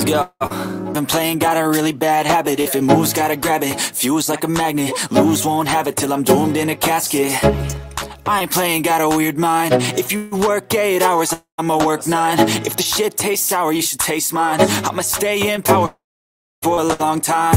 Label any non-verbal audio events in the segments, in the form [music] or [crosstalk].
Let's go. Been playing, got a really bad habit. If it moves, gotta grab it. Fuse like a magnet. Lose, won't have it till I'm doomed in a casket. I ain't playing, got a weird mind. If you work eight hours, I'ma work nine. If the shit tastes sour, you should taste mine. I'ma stay in power for a long time.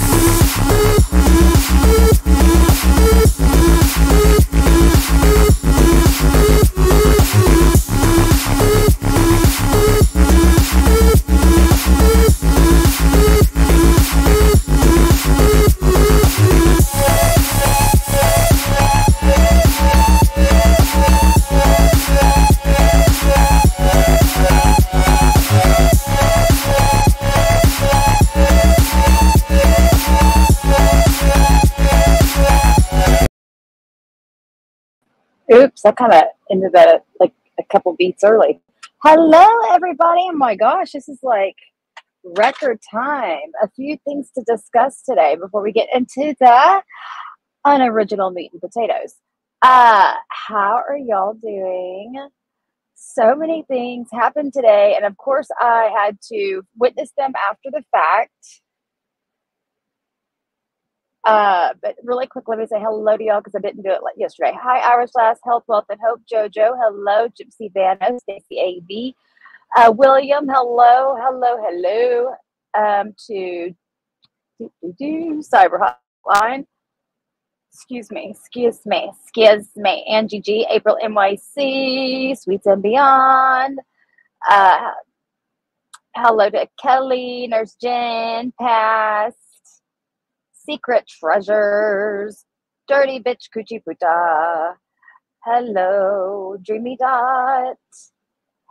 Oops, I kind of ended that like a couple beats early. Hello, everybody. Oh my gosh, this is like record time. A few things to discuss today before we get into the unoriginal meat and potatoes. Uh, how are y'all doing? So many things happened today, and of course, I had to witness them after the fact. Uh, but really quick, let me say hello to y'all because I didn't do it like yesterday. Hi, Irish Lass, Health, Wealth, and Hope. JoJo, hello. Gypsy Vano, Stacy A.B. Uh, William, hello, hello, hello. Um, to do, Cyber Hotline. Excuse me, excuse me, excuse me. Angie G, April NYC, Sweets and Beyond. Uh, hello to Kelly, Nurse Jen, Past. Secret Treasures, Dirty Bitch Coochie Puta. Hello, Dreamy Dot.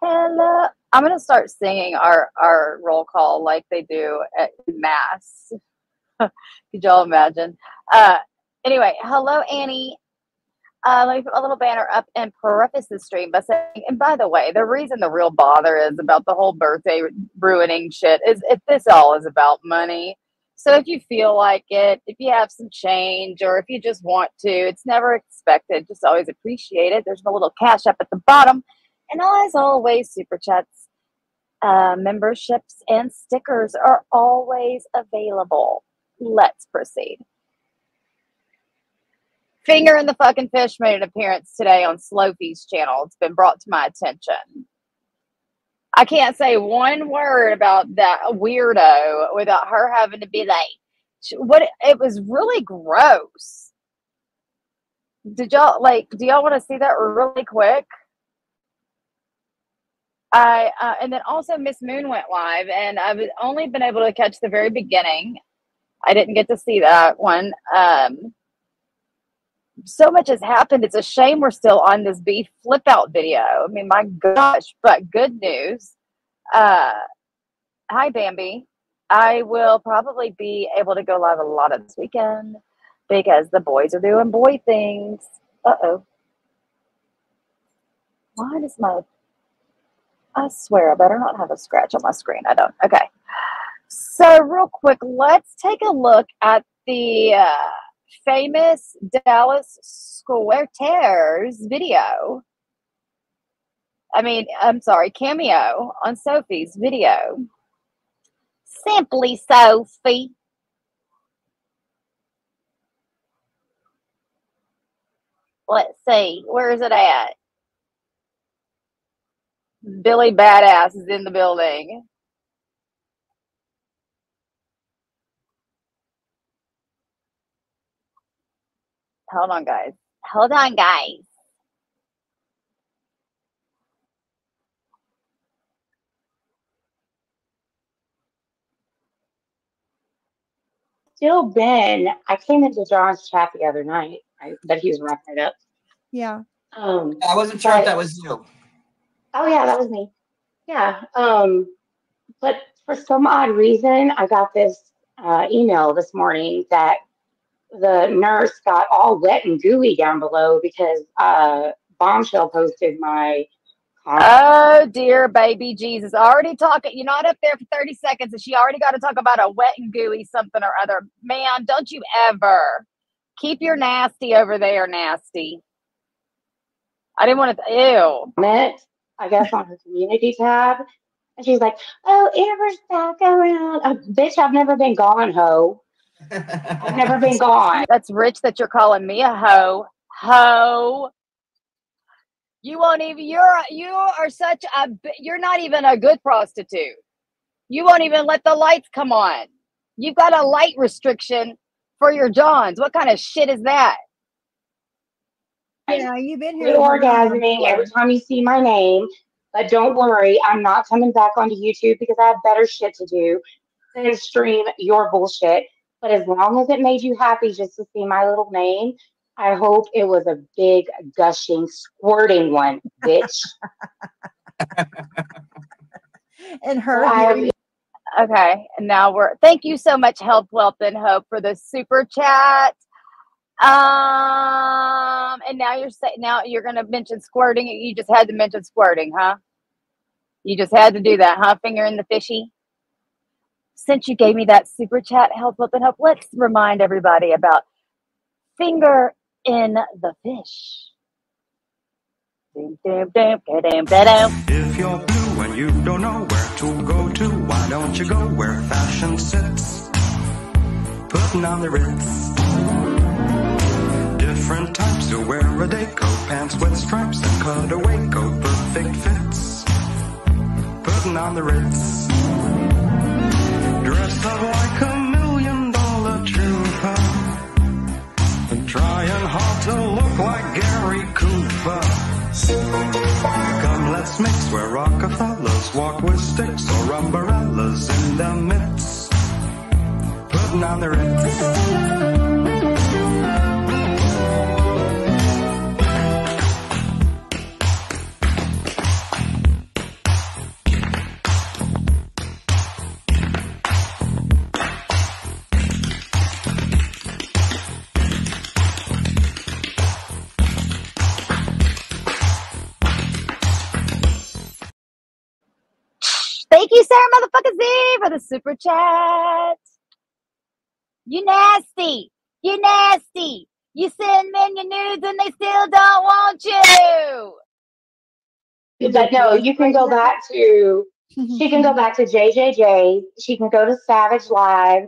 Hello. I'm gonna start singing our our roll call like they do at mass. [laughs] Could y'all imagine? Uh, anyway, hello Annie. Uh, let me put a little banner up and preface the stream by saying, and by the way, the reason the real bother is about the whole birthday ruining shit is if this all is about money. So if you feel like it, if you have some change, or if you just want to, it's never expected. Just always appreciate it. There's a little cash up at the bottom, and as always, super chats, uh, memberships, and stickers are always available. Let's proceed. Finger in the fucking fish made an appearance today on Slofi's channel. It's been brought to my attention. I can't say one word about that weirdo without her having to be like, what? It was really gross. Did y'all like? Do y'all want to see that really quick? I uh, and then also Miss Moon went live, and I've only been able to catch the very beginning. I didn't get to see that one. Um, so much has happened. It's a shame we're still on this beef flip out video. I mean, my gosh, but good news. Uh, hi, Bambi. I will probably be able to go live a lot of this weekend because the boys are doing boy things. Uh oh. Why does my I swear I better not have a scratch on my screen. I don't. Okay. So, real quick, let's take a look at the uh, famous Dallas Square Tears video. I mean, I'm sorry, cameo on Sophie's video. Simply Sophie. Let's see, where is it at? Billy Badass is in the building. Hold on, guys. Hold on, guys. Still Ben. I came into John's chat the other night I, that he was wrapping it up. Yeah. Um, I wasn't sure if that was you. oh yeah, that was me. Yeah. Um, but for some odd reason, I got this uh, email this morning that the nurse got all wet and gooey down below because uh, Bombshell posted my comment. Oh dear baby Jesus. Already talking. You're not up there for 30 seconds and she already got to talk about a wet and gooey something or other. Man, don't you ever keep your nasty over there, nasty. I didn't want to. Ew. comment, I guess, on her community tab. And she's like, Oh, Amber's back around. Uh, bitch, I've never been gone, ho. I've [laughs] never been gone. That's rich that you're calling me a hoe. Hoe. You won't even. You're you are such a. You're not even a good prostitute. You won't even let the lights come on. You've got a light restriction for your Johns. What kind of shit is that? Yeah, you've been here. You're a while. orgasming every time you see my name. But don't worry, I'm not coming back onto YouTube because I have better shit to do than stream your bullshit. But as long as it made you happy just to see my little name, I hope it was a big, gushing, squirting one, bitch. [laughs] And her. I, Okay, and now we're. Thank you so much, Health, Wealth, and Hope, for the super chat. Um, and now you're saying now you're gonna mention squirting. You just had to mention squirting, huh? You just had to do that, huh? Finger in the fishy. Since you gave me that super chat, help Wealth, and Hope, let's remind everybody about finger in the fish. If you're blue and you don't know where to go to, why don't you go where fashion sits? Putting on the ritz. Different types to wear a day coat, pants with stripes and cutaway coat, perfect fits. Putting on the ritz. Dressed up like a million dollar trooper. Trying hard to look like Gary Cooper. Come, let's mix where Rockefellers walk with sticks or umbrellas in their midst. Putting on the ritz. Thank you, Sarah motherfucker Z, for the super chat. You nasty. You nasty. You send men your nudes and they still don't want you. but no, you can go back to she can go back to JJJ. She can go to Savage Live.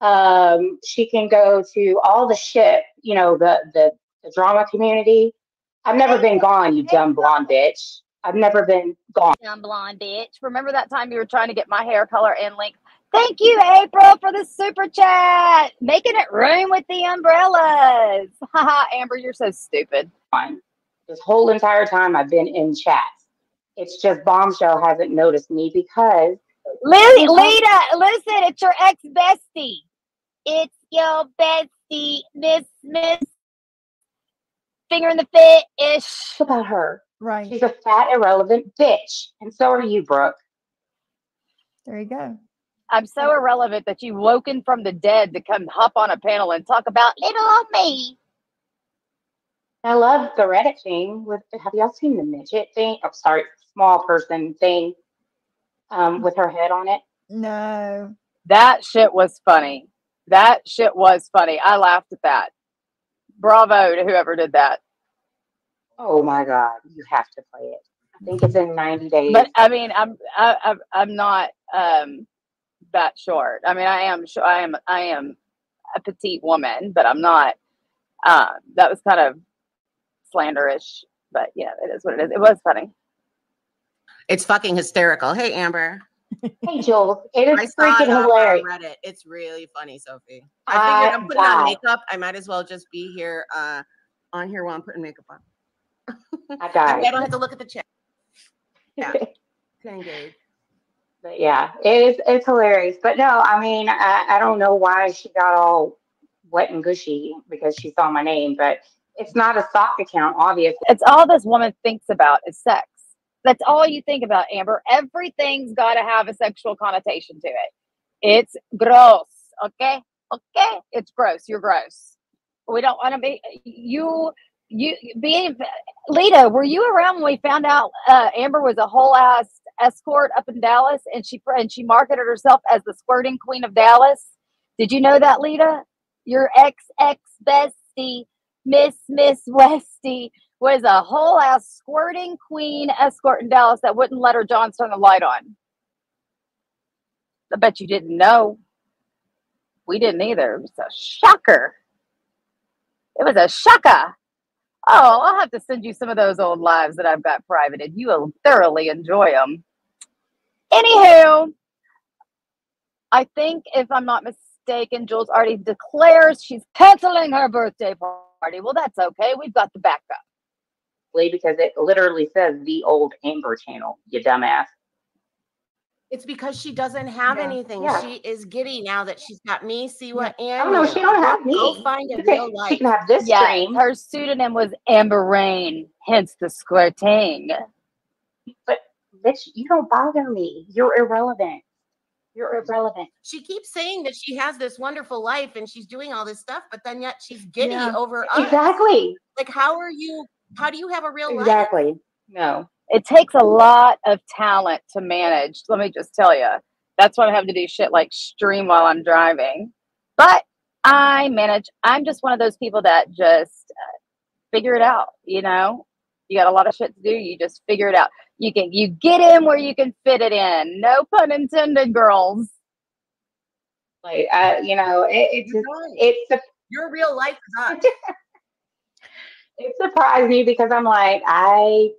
Um, she can go to all the shit, you know, the the, the drama community. I've never been gone, you dumb blonde bitch. I've never been gone. I'm blonde bitch. Remember that time you were trying to get my hair color and length? Thank you, April, for the super chat. Making it room with the umbrellas. [laughs] Haha, Amber, you're so stupid. This whole entire time I've been in chats. It's just Bombshell hasn't noticed me because Lily, Lita, listen, it's your ex bestie. It's your bestie, Miss Miss Finger in the Fit ish. about her. Right. She's a fat, irrelevant bitch. And so are you, Brooke. There you go. I'm so irrelevant that you've woken from the dead to come hop on a panel and talk about little old me. I love the Reddit thing. With have y'all seen the midget thing? Oh, sorry, small person thing, um, with her head on it. No. That shit was funny. That shit was funny. I laughed at that. Bravo to whoever did that. Oh my god, you have to play it. I think it's in ninety days. But I mean, I'm I, I'm I'm not um that short. I mean, I am sh- I am I am a petite woman, but I'm not. Uh, that was kind of slanderish, but yeah, it is what it is. It was funny. It's fucking hysterical. Hey, Amber. hey, Joel. it I is saw freaking it on hilarious. Reddit. It's really funny, Sophie. I figured I'm I putting on makeup. I might as well just be here uh, on here while I'm putting makeup on. I That [laughs] way I don't have to look at the chat. [laughs] Yeah. To engage. But yeah, it is it's hilarious. But no, I mean, I, I don't know why she got all wet and gushy because she saw my name, but it's not a sock account, obviously. It's all this woman thinks about is sex. That's all you think about, Amber. Everything's got to have a sexual connotation to it. It's gross. Okay. Okay. It's gross. You're gross. We don't want to be you. You being Lita. Were you around when we found out uh, Amber was a whole ass escort up in Dallas, and she and she marketed herself as the squirting queen of Dallas? Did you know that, Lita? Your ex ex bestie, Miss Miss Westy, was a whole ass squirting queen escort in Dallas that wouldn't let her John turn the light on. I bet you didn't know. We didn't either. It was a shocker. It was a shocker. Oh, I'll have to send you some of those old lives that I've got privated. You will thoroughly enjoy them. Anywho, I think if I'm not mistaken, Jules already declares she's canceling her birthday party. Well, that's okay. We've got the backup. because it literally says the old Amber channel, you dumbass. It's because she doesn't have Yeah. anything. Yeah. She is giddy now that she's got me. See what Oh no, she don't have me. Go find a She can- real she can have this Yeah, stream, her pseudonym was Amber Rain, hence the squirting. but bitch, you don't bother me. You're irrelevant. You're irrelevant. She keeps saying that she has this wonderful life and she's doing all this stuff, but then yet she's giddy Yeah. over us. Exactly. Like, how are you? How do you have a real life? Exactly. No. It takes a lot of talent to manage. Let me just tell you. That's why I have to do shit like stream while I'm driving. But I manage. I'm just one of those people that just uh, figure it out. You know, you got a lot of shit to do. You just figure it out. You can you get in where you can fit it in. No pun intended, girls. Like I, you know, it, it's You're just, right. it's the Your real life is us. [laughs] it surprised me because I'm like, I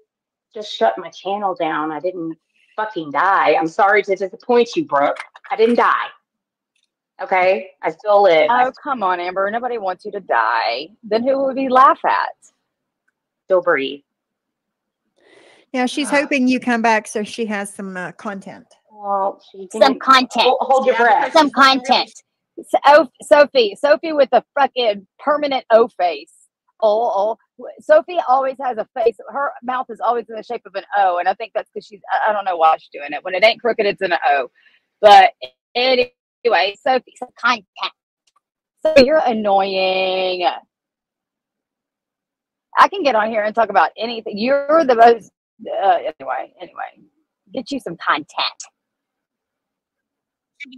just shut my channel down. I didn't fucking die. I'm sorry to disappoint you, Brooke. I didn't die. Okay, I still live. I Oh come on, Amber. Nobody wants you to die. Then who would we laugh at? still breathe. Yeah, she's Ah. [sighs] hoping you come back so she has some uh, content. Well, she Some content. Hold, hold your Yeah, breath. some content. So, oh, Sophie, Sophie with the fucking permanent O face. Oh, oh, Sophie always has a face. Her mouth is always in the shape of an O, and I think that's because she's. I- don't know why she's doing it. When it ain't crooked, it's an O. But anyway, Sophie, some content. So you're annoying. I can get on here and talk about anything. You're the most. Uh, anyway, anyway, get you some content.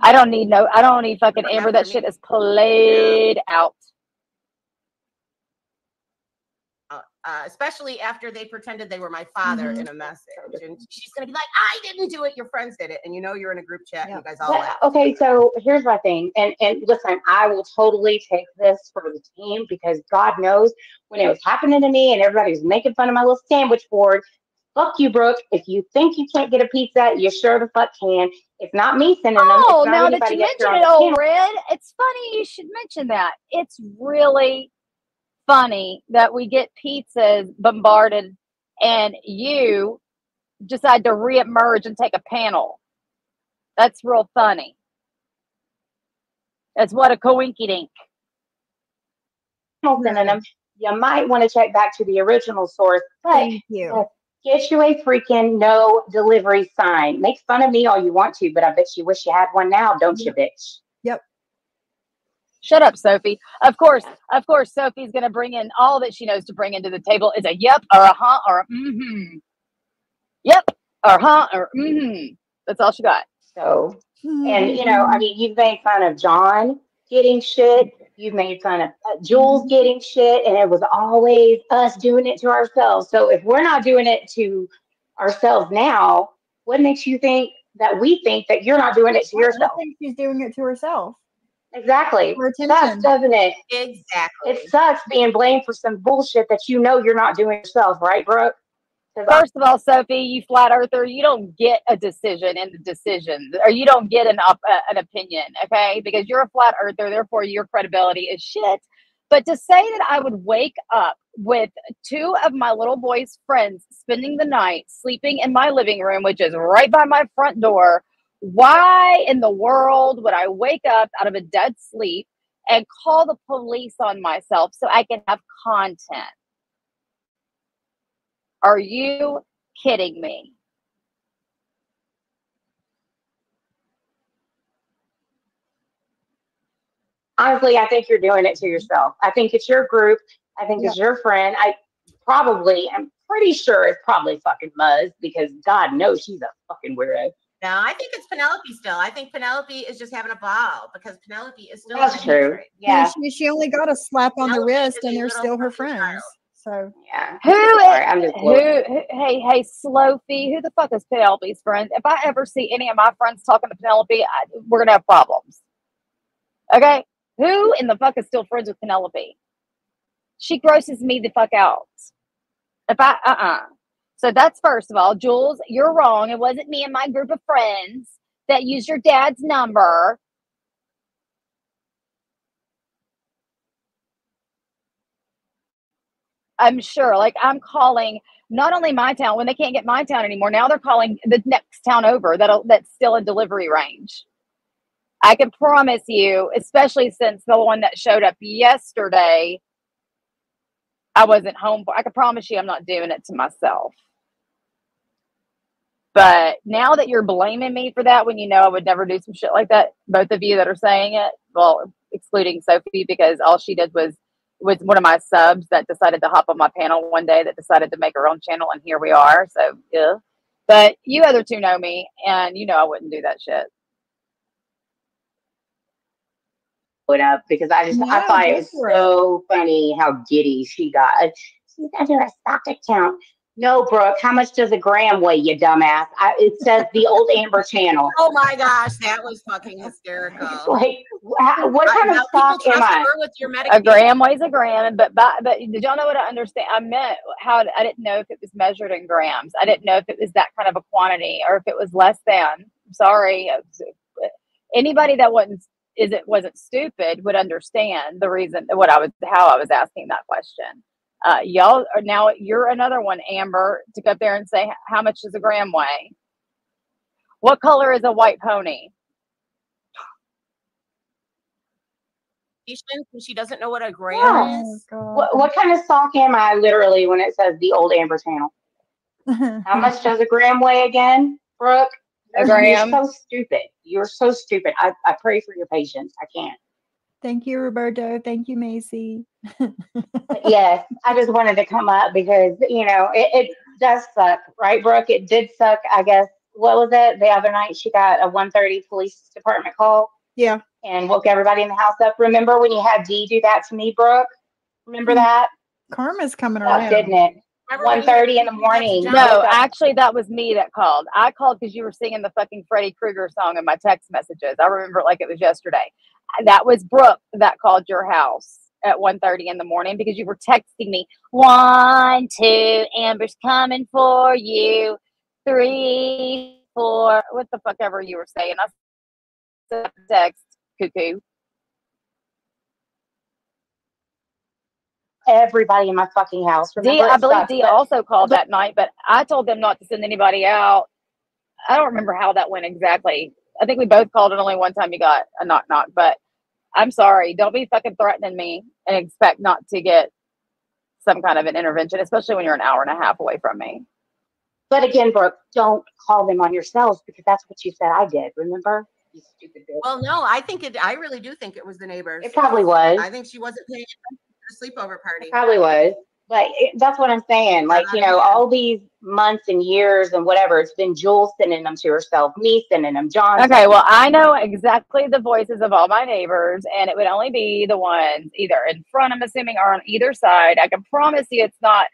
I don't need no. I don't need fucking Amber. That shit is played out. Uh, especially after they pretended they were my father Mhm. in a message. And [laughs] she's gonna be like, "I didn't do it. Your friends did it." And you know you're in a group chat. Yeah. And you guys all Well, laugh. okay, so here's my thing, and and listen, I will totally take this for the team because God knows when it was happening to me and everybody was making fun of my little sandwich board. Fuck you, Brooke. If you think you can't get a pizza, you sure the fuck can. It's not me sending them. Oh, it's now that you up here mention it, old. Red, it's funny you should mention that. It's really funny that we get pizzas bombarded and you decide to reemerge and take a panel. That's real funny. That's what a coinky dink. channel sending them. You might want to check back to the original source, but Thank you. uh, get you a freaking no delivery sign. Make fun of me all you want to, but I bet you wish you had one now, don't you, bitch? Shut up, Sophie. Of course, of course, Sophie's gonna bring in all that she knows to bring into the table is a yep or a huh or a mm-hmm. Yep or huh or mm-hmm. That's all she got. So, and you know, I mean, you've made fun of John getting shit. You've made fun of uh, Jules getting shit, and it was always us doing it to ourselves. So if we're not doing it to ourselves now, what makes you think that we think that you're not doing it to yourself? I yourself? think she's doing it to herself. Exactly. For Sucks, doesn't it? Exactly. It sucks being blamed for some bullshit that you know you're not doing yourself, right, Brooke? 'Cause I- First of all, Sophie, you flat earther, you don't get a decision in the decision, or you don't get an op- uh, an opinion, okay? Because you're a flat earther, therefore your credibility is shit. But to say that I would wake up with two of my little boy's friends spending the night sleeping in my living room, which is right by my front door, why in the world would I wake up out of a dead sleep and call the police on myself so I can have content? Are you kidding me? honestly, I think you're doing it to yourself. I think it's your group. I think it's your friend. I probably, I'm pretty sure it's probably fucking Muzz because God knows she's a fucking weirdo. No, I think it's Penelope still. I think Penelope is just having a ball because Penelope is still. That's true. hatred. Yeah, She, she only got a slap on the Penelope is wrist, and they're still her friends. child. So yeah. Who is Sorry, I'm just who, who? Hey, hey, Slofi. Who the fuck is Penelope's friend? If I ever see any of my friends talking to Penelope, I, we're gonna have problems. Okay, who in the fuck is still friends with Penelope? She grosses me the fuck out. If I, uh, uh So that's first of all, Jules, you're wrong. It wasn't me and my group of friends that used your dad's number. I'm sure. Like I'm calling not only my town when they can't get my town anymore. Now they're calling the next town over that'll that's still in delivery range. I can promise you, especially since the one that showed up yesterday, I wasn't home for. I can promise you, I'm not doing it to myself. But now that you're blaming me for that, when you know I would never do some shit like that, both of you that are saying it, well, excluding Sophie because all she did was was one of my subs that decided to hop on my panel one day that decided to make her own channel, and here we are. So yeah, but you other two know me, and you know I wouldn't do that shit. Put up because I just I No, thought it was so funny how giddy she got. She's under a stock account. No, Brooke, how much does a gram weigh, you dumbass? I, it says the old Amber channel. [laughs] Oh my gosh, that was fucking hysterical. [laughs] Like, wha- what I- kind of now people stock am trust I? with your A gram weighs a gram, but but, but did y'all know what I understand? I meant how I didn't know if it was measured in grams. I didn't know if it was that kind of a quantity or if it was less than. Sorry, uh, anybody that wasn't is it wasn't stupid would understand the reason what I was how I was asking that question. Uh, y'all are now you're another one, Amber, to go up there and say how much does a gram weigh? What color is a white pony? She doesn't know what a gram Yeah. oh is. god. What, what kind of sock am I literally when it says the old Amber channel? [laughs] How much does a gram weigh again, Brooke? A gram? You're so stupid. You're so stupid. I, I pray for your patience. I can't. Thank you, Roberto. Thank you, Macy. But yes, I just wanted to come up because, you know, it, it does suck, right, Brooke? It did suck, I guess. What was it? The other night she got a 130 police department call Yeah. and woke everybody in the house up. Remember when you had Dee do that to me, Brooke? Remember mm-hmm. that? Karma's coming Sucked, around. didn't it? Remember when you 1:30 in the morning. No, actually, that was me that called. I called because you were singing the fucking Freddy Krueger song in my text messages. I remember it like it was yesterday. That was Brooke that called your house at 1.30 in the morning because you were texting me, one, two, Amber's coming for you, three, four, what the fuck ever you were saying. I said text, cuckoo. Everybody in my fucking house. Remember, I believe but- also called that night, but I told them not to send anybody out. I don't remember how that went exactly. I think we both called it only one time you got a knock knock, but I'm sorry. Don't be fucking threatening me and expect not to get some kind of an intervention, especially when you're an hour and a half away from me. But again, Brooke, don't call them on yourselves because that's what you said I did. Remember? You stupid bitch. Well, no, I think it. I really do think it was the neighbors. It probably was. I think she wasn't paying attention to the sleepover party. It probably was. But it, that's what I'm saying. Like, you know, all these months and years and whatever, it's been Jules sending them to herself, me sending them, John. Okay, well, I know exactly the voices of all my neighbors, and it would only be the ones either in front, I'm assuming, or on either side. I can promise you it's not.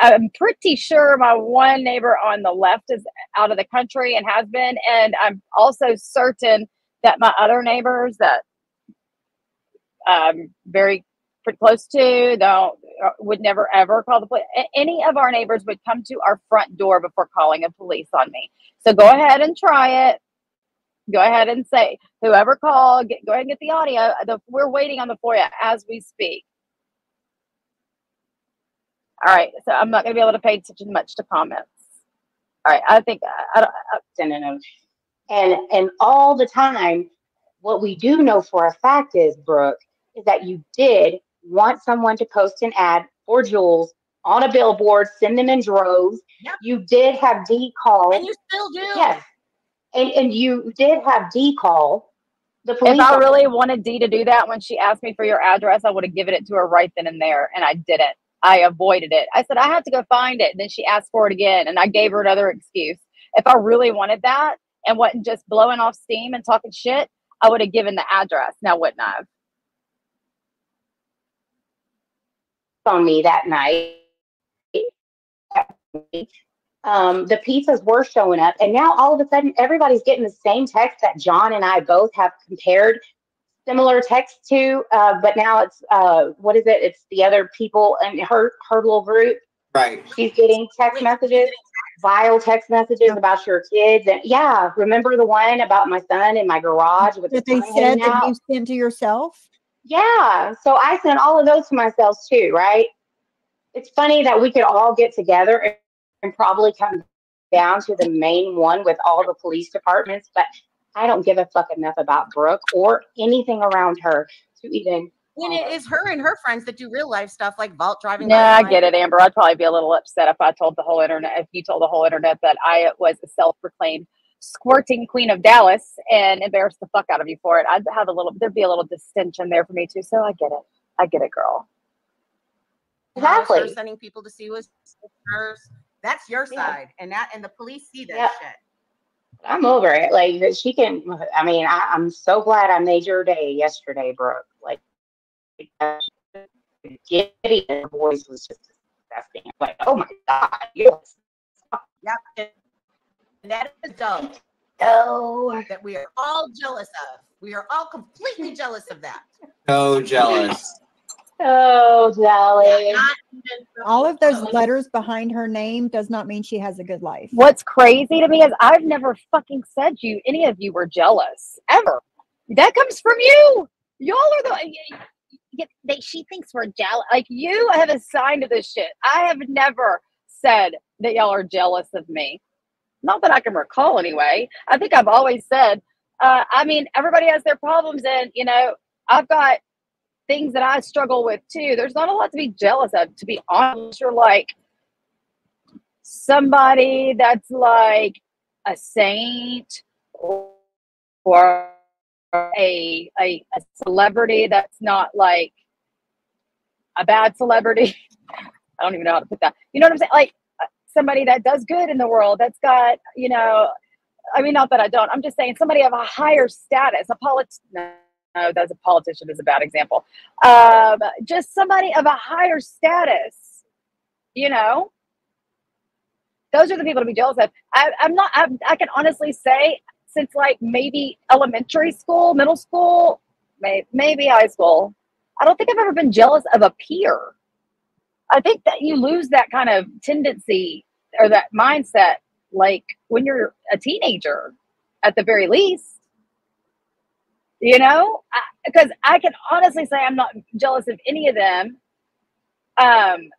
I'm pretty sure my one neighbor on the left is out of the country and has been. And I'm also certain that my other neighbors that I'm very pretty close to uh, would never ever call the police. Any of our neighbors would come to our front door before calling a police on me. So go ahead and try it go ahead and say whoever called get, go ahead and get the audio the, we're waiting on the FOIA as we speak all right so i'm not going to be able to pay attention much to comments all right i think I, I don't, I, sending them. And and all the time, what we do know for a fact is, Brooke, is that you did want someone to post an ad for Jules on a billboard, send them in droves. Yep. You did have D call. And you still do. Yes. And and you did have D call the police. if i officer. really wanted D to do that when she asked me for your address i would have given it to her right then and there and i didn't i avoided it i said i have to go find it And then she asked for it again and i gave her another excuse if i really wanted that and wasn't just blowing off steam and talking shit i would have given the address now wouldn't i have on me that night. Um, the pizzas were showing up, and now all of a sudden, everybody's getting the same text that John and I both have compared similar text to. Uh, but now it's uh, what is it? It's the other people in her her little group. Right. She's getting text messages, vile text messages about your kids, and yeah, remember the one about my son in my garage with That the they tongue said that out? you sent to yourself. Yeah. So I sent all of those to myself too, right? It's funny that we could all get together and, and probably come down to the main one with all the police departments, but I don't give a fuck enough about Brooke or anything around her to even. I mean, it is her and her friends that do real life stuff like vault driving. Yeah, I get it, Amber. I'd probably be a little upset if I told the whole internet, if you told the whole internet that I was a self-proclaimed squirting queen of Dallas and embarrass the fuck out of you for it. I'd have a little, there'd be a little distension there for me too. So I get it. I get it, girl. How is her Exactly. sending people to see what's hers. That's your Yeah. side, and that and the police see that Yep. shit. I'm over it. Like she can. I mean, I, I'm so glad I made your day yesterday, Brooke. Like, Giddy, her voice was just disgusting. Like, oh my god, you're Yep. And that is dope so that we are all jealous of. We are all completely jealous of that. So jealous. so jealous. All of those letters behind her name does not mean she has a good life. What's crazy to me is I've never fucking said you, any of you were jealous ever. That comes from you. Y'all are the, y- y- they, she thinks we're jealous. Like you have assigned to this shit. I have never said that y'all are jealous of me. Not that I can recall anyway. I think I've always said, uh, I mean, everybody has their problems and, you know, I've got things that I struggle with too. There's not a lot to be jealous of, to be honest. You're like somebody that's like a saint or, a, a a celebrity that's not like a bad celebrity. [laughs] I don't even know how to put that. You know what I'm saying? Like somebody that does good in the world. That's got you know. I mean, not that I don't. I'm just saying somebody of a higher status. A polit. No, no, that's a politician is a bad example. Um, just somebody of a higher status. You know, those are the people to be jealous of. I, I'm not. I, I can honestly say since like maybe elementary school, middle school, may, maybe high school. I don't think I've ever been jealous of a peer. I think that you lose that kind of tendency or that mindset like when you're a teenager at the very least. You know, because I, can honestly say I'm not jealous of any of them. Um,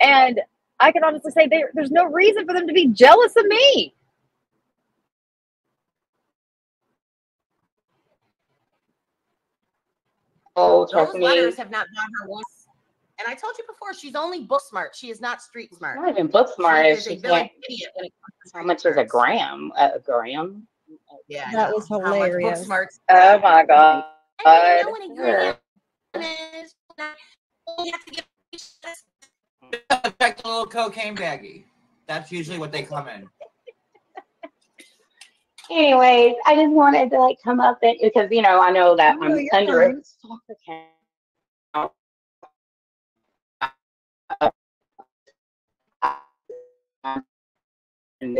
and I can honestly say there, there's no reason for them to be jealous of me. Oh, Those trust me. letters have not gone her once. And I told you before, she's only book smart. She is not street smart. Not even book smart She if is she a can't. idiot when it comes to How much is a gram? A gram? Yeah, That know. was How much book hilarious. Oh my god. I didn't know what a Sure. union is. You have to get Check the little cocaine baggie. That's usually what they come in. Anyways, I just wanted to like come up and because you know I know that No, I'm you're under And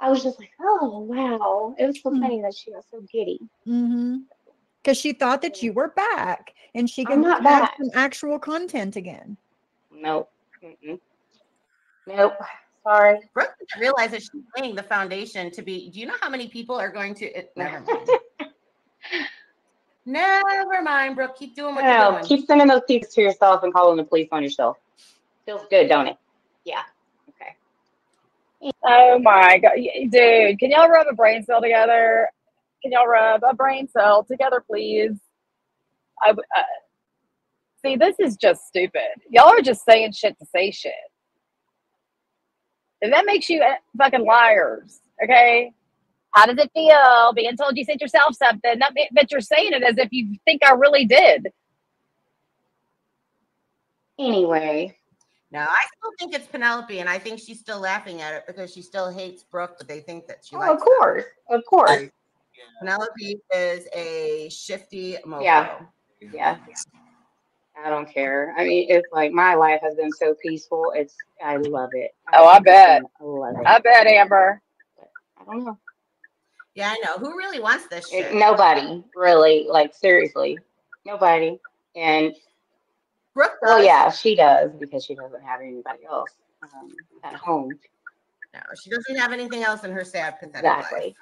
I was just like, oh wow, it was so Hmm. funny that she got so giddy. Mm-hmm. Because she thought that you were back and she I'm not have back. some actual content again. Nope. Mm-mm. Nope. Sorry. Brooke doesn't realize that she's laying the foundation to be. Do you know how many people are going to? It, never mind. [laughs] never mind, Brooke. Keep doing what No, you're doing. keep sending those pieces to yourself and calling the police on yourself. Feels good, don't it? Yeah. Okay. Oh my god, dude! Can y'all rub a brain cell together? Can y'all rub a brain cell together, please? I uh, see. This is just stupid. Y'all are just saying shit to say shit, and that makes you uh, fucking liars. Okay. How does it feel being told you sent yourself something? Not, but you're saying it as if you think I really did. Anyway, No, I still think it's Penelope, and I think she's still laughing at it because she still hates Brooke, but they think that she oh, likes of her. course, of course. I- Penelope is a shifty mofo. Yeah. Yeah. I don't care. I mean, it's like my life has been so peaceful. It's I love it. Oh, I bet. I love it. I bet Amber. I don't know. Yeah, I know. Who really wants this It- shit? nobody really, like seriously, nobody. And Brooke does. yeah, she does because she doesn't have anybody else um, at home. No, she doesn't have anything else in her sad, pathetic Exactly. life.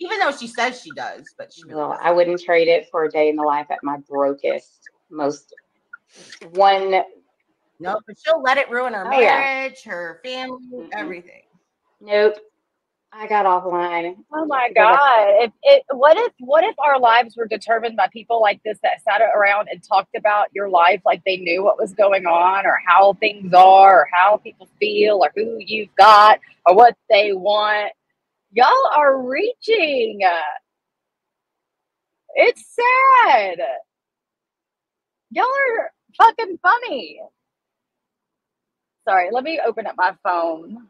Even though she says she does, but she really Well, doesn't. I wouldn't trade it for a day in the life at my brokest, most one. No, but she'll let it ruin her Oh, yeah. marriage, her family, Mhm. everything. Nope. I got offline. Oh my God! If it, what if what if our lives were determined by people like this that sat around and talked about your life like they knew what was going on or how things are or how people feel or who you've got or what they want? Y'all are reaching. It's sad. Y'all are fucking funny. Sorry, let me open up my phone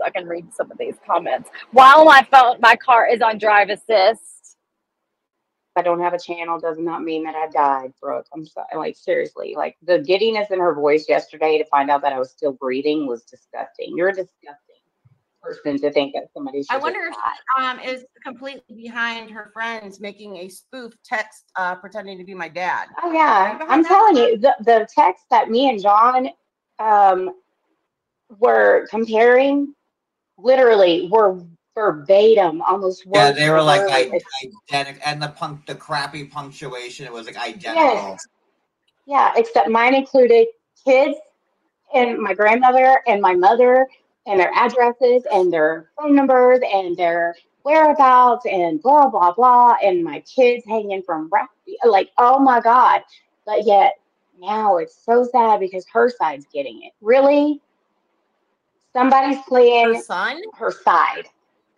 so I can read some of these comments. While my phone, my car is on drive assist. I don't have a channel does not mean that I died, Brooke. I'm sorry. Like seriously, like the giddiness in her voice yesterday to find out that I was still breathing was disgusting. You're a disgusting person to think that somebody. I wonder if die. she um, is completely behind her friends making a spoof text uh, pretending to be my dad. Oh yeah, behind I'm that? telling you, the the text that me and John um were comparing, literally were verbatim, almost. Yeah, they were like word. Identical, and the punk, the crappy punctuation, it was like identical. Yes. Yeah, except mine included kids and my grandmother and my mother and their addresses and their phone numbers and their whereabouts and blah blah blah and my kids hanging from like oh my god but yet now it's so sad because her side's getting it really somebody's playing Her son, her side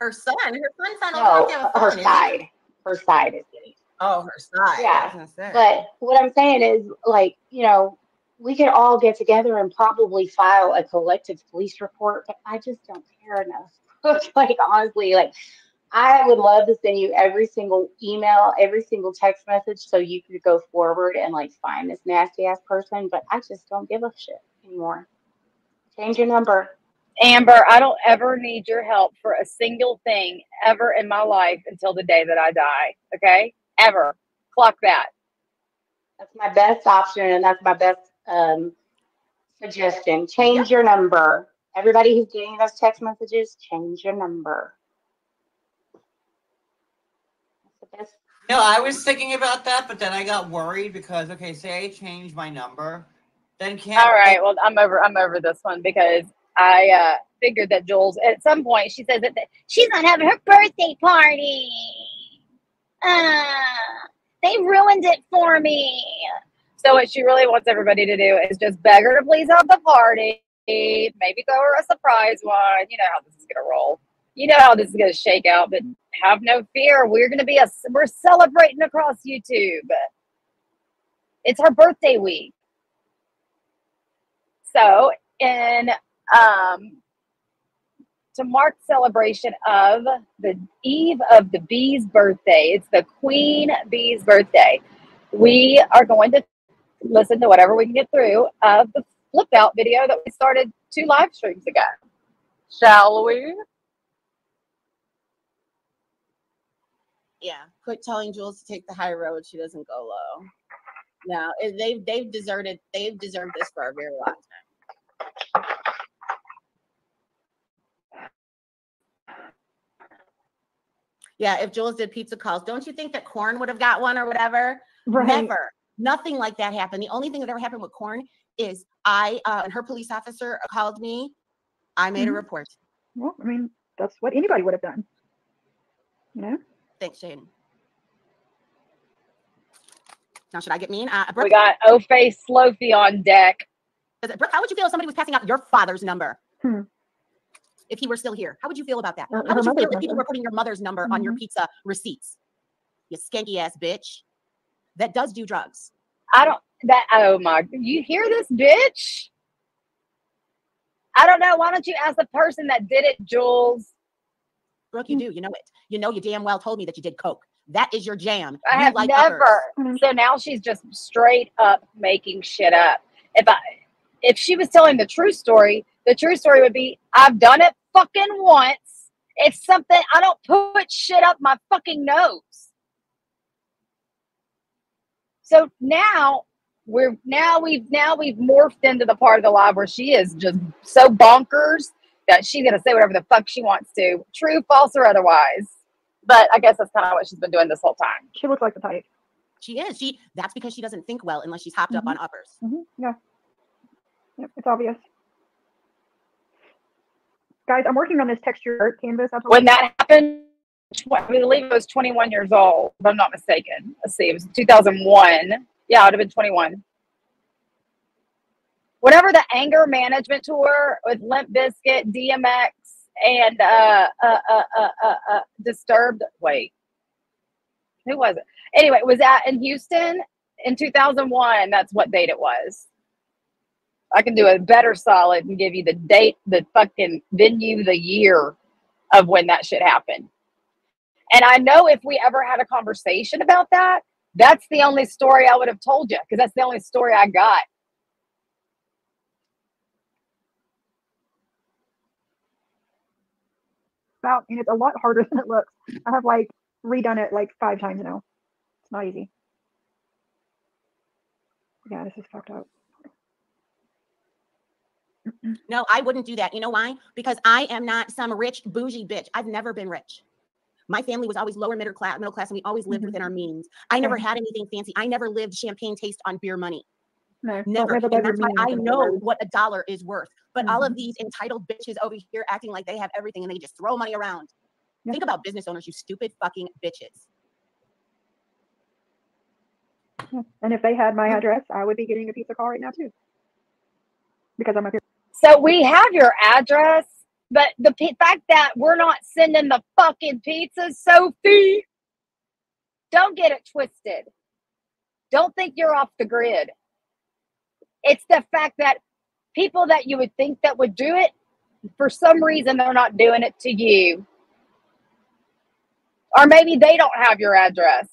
her son, her son's not old no enough to have her side her side is getting. Oh, her side. Yeah, I was gonna say. But what I'm saying is, like, you know, we could all get together and probably file a collective police report, but I just don't care enough. [laughs] like, honestly, like, I would love to send you every single email, every single text message so you could go forward and, like, find this nasty ass person, but I just don't give a shit anymore. Change your number. Amber, I don't ever need your help for a single thing ever in my life until the day that I die. Okay? Ever. Clock that. That's my best option, and that's my best um, suggestion. Change your number. Everybody who's getting those text messages, change your number. That's the best. No, I was thinking about that, but then I got worried because okay, say I change my number, then can't. All right. Well, I'm over. I'm over this one because I uh, figured that Jules at some point she says that, she's not having her birthday party. Uh, they ruined it for me. So what she really wants everybody to do is just beg her to please have the party. maybe throw her a surprise one. You know how this is gonna roll. You know how this is gonna shake out, but have no fear. We're gonna be a we're celebrating across YouTube. It's her birthday week. So in um to mark celebration of the eve of the bee's birthday. It's the queen bee's birthday. We are going to listen to whatever we can get through of the flip out video that we started two live streams ago. Shall we? Yeah, quit telling Jules to take the high road. She doesn't go low. No, they've they've deserted they've deserved this for a very long time. Yeah, if Jules did pizza calls, don't you think that Corn would have got one or whatever? Right. Never. Nothing like that happened. The only thing that ever happened with Corn is I uh, and her police officer called me. I made a Mhm. report. Well, I mean, that's what anybody would have done. You know? Thanks, Shane. Now, should I get mean? Uh, Brooke, We got O Face Slofi on deck. Brooke, how would you feel if somebody was passing out your father's number? Hmm. If he were still here, how would you feel about that? How would you feel if people were putting your mother's number on your Mhm. pizza receipts? You skanky ass bitch. That does do drugs. I don't that oh my you hear this bitch? I don't know. Why don't you ask the person that did it, Jules? Brooke, you do. You know it. You know you damn well told me that you did coke. That is your jam. I You have like never. uppers. Mhm. So now she's just straight up making shit up. If I if she was telling the true story, the true story would be I've done it fucking once. It's something I don't put shit up my fucking nose. So now we're now we've now we've morphed into the part of the live where she is just so bonkers that she's gonna say whatever the fuck she wants to, true, false, or otherwise. But I guess that's kind of what she's been doing this whole time. She looks like the type. She is. She that's because she doesn't think well unless she's hopped up Mhm. on uppers. hmm Yeah. Yep, it's obvious. Guys, I'm working on this texture art canvas. When that happened, I believe I was 21 years old, if I'm not mistaken. Let's see, it was 2001. Yeah, I would have been 21. Whatever the anger management tour with Limp Bizkit, DMX, and uh, uh, uh, uh, uh, uh, Disturbed. Wait, who was it? Anyway, it was that in Houston in 2001. That's what date it was. I can do a better solid and give you the date, the fucking venue, the year of when that shit happened. And I know if we ever had a conversation about that, that's the only story I would have told you because that's the only story I got. about, and it's a lot harder [laughs] than it looks. I have like redone it like five times now. It's not easy. Yeah, this is fucked up. No, I wouldn't do that. You know why? Because I am not some rich bougie bitch. I've never been rich. My family was always lower middle class, middle class, and we always lived Mhm. within our means. I never had anything fancy. I never lived champagne taste on beer money. No, Never. And that's why I know what a dollar is worth. But all of Mhm. these entitled bitches over here acting like they have everything and they just throw money around. Yeah. Think about business owners, you stupid fucking bitches. And if they had my Mhm. address, I would be getting a pizza call right now too. Because I'm up here. So we have your address, but the p- fact that we're not sending the fucking pizzas, Sophie, don't get it twisted. Don't think you're off the grid. It's the fact that people that you would think that would do it, for some reason, they're not doing it to you. Or maybe they don't have your address.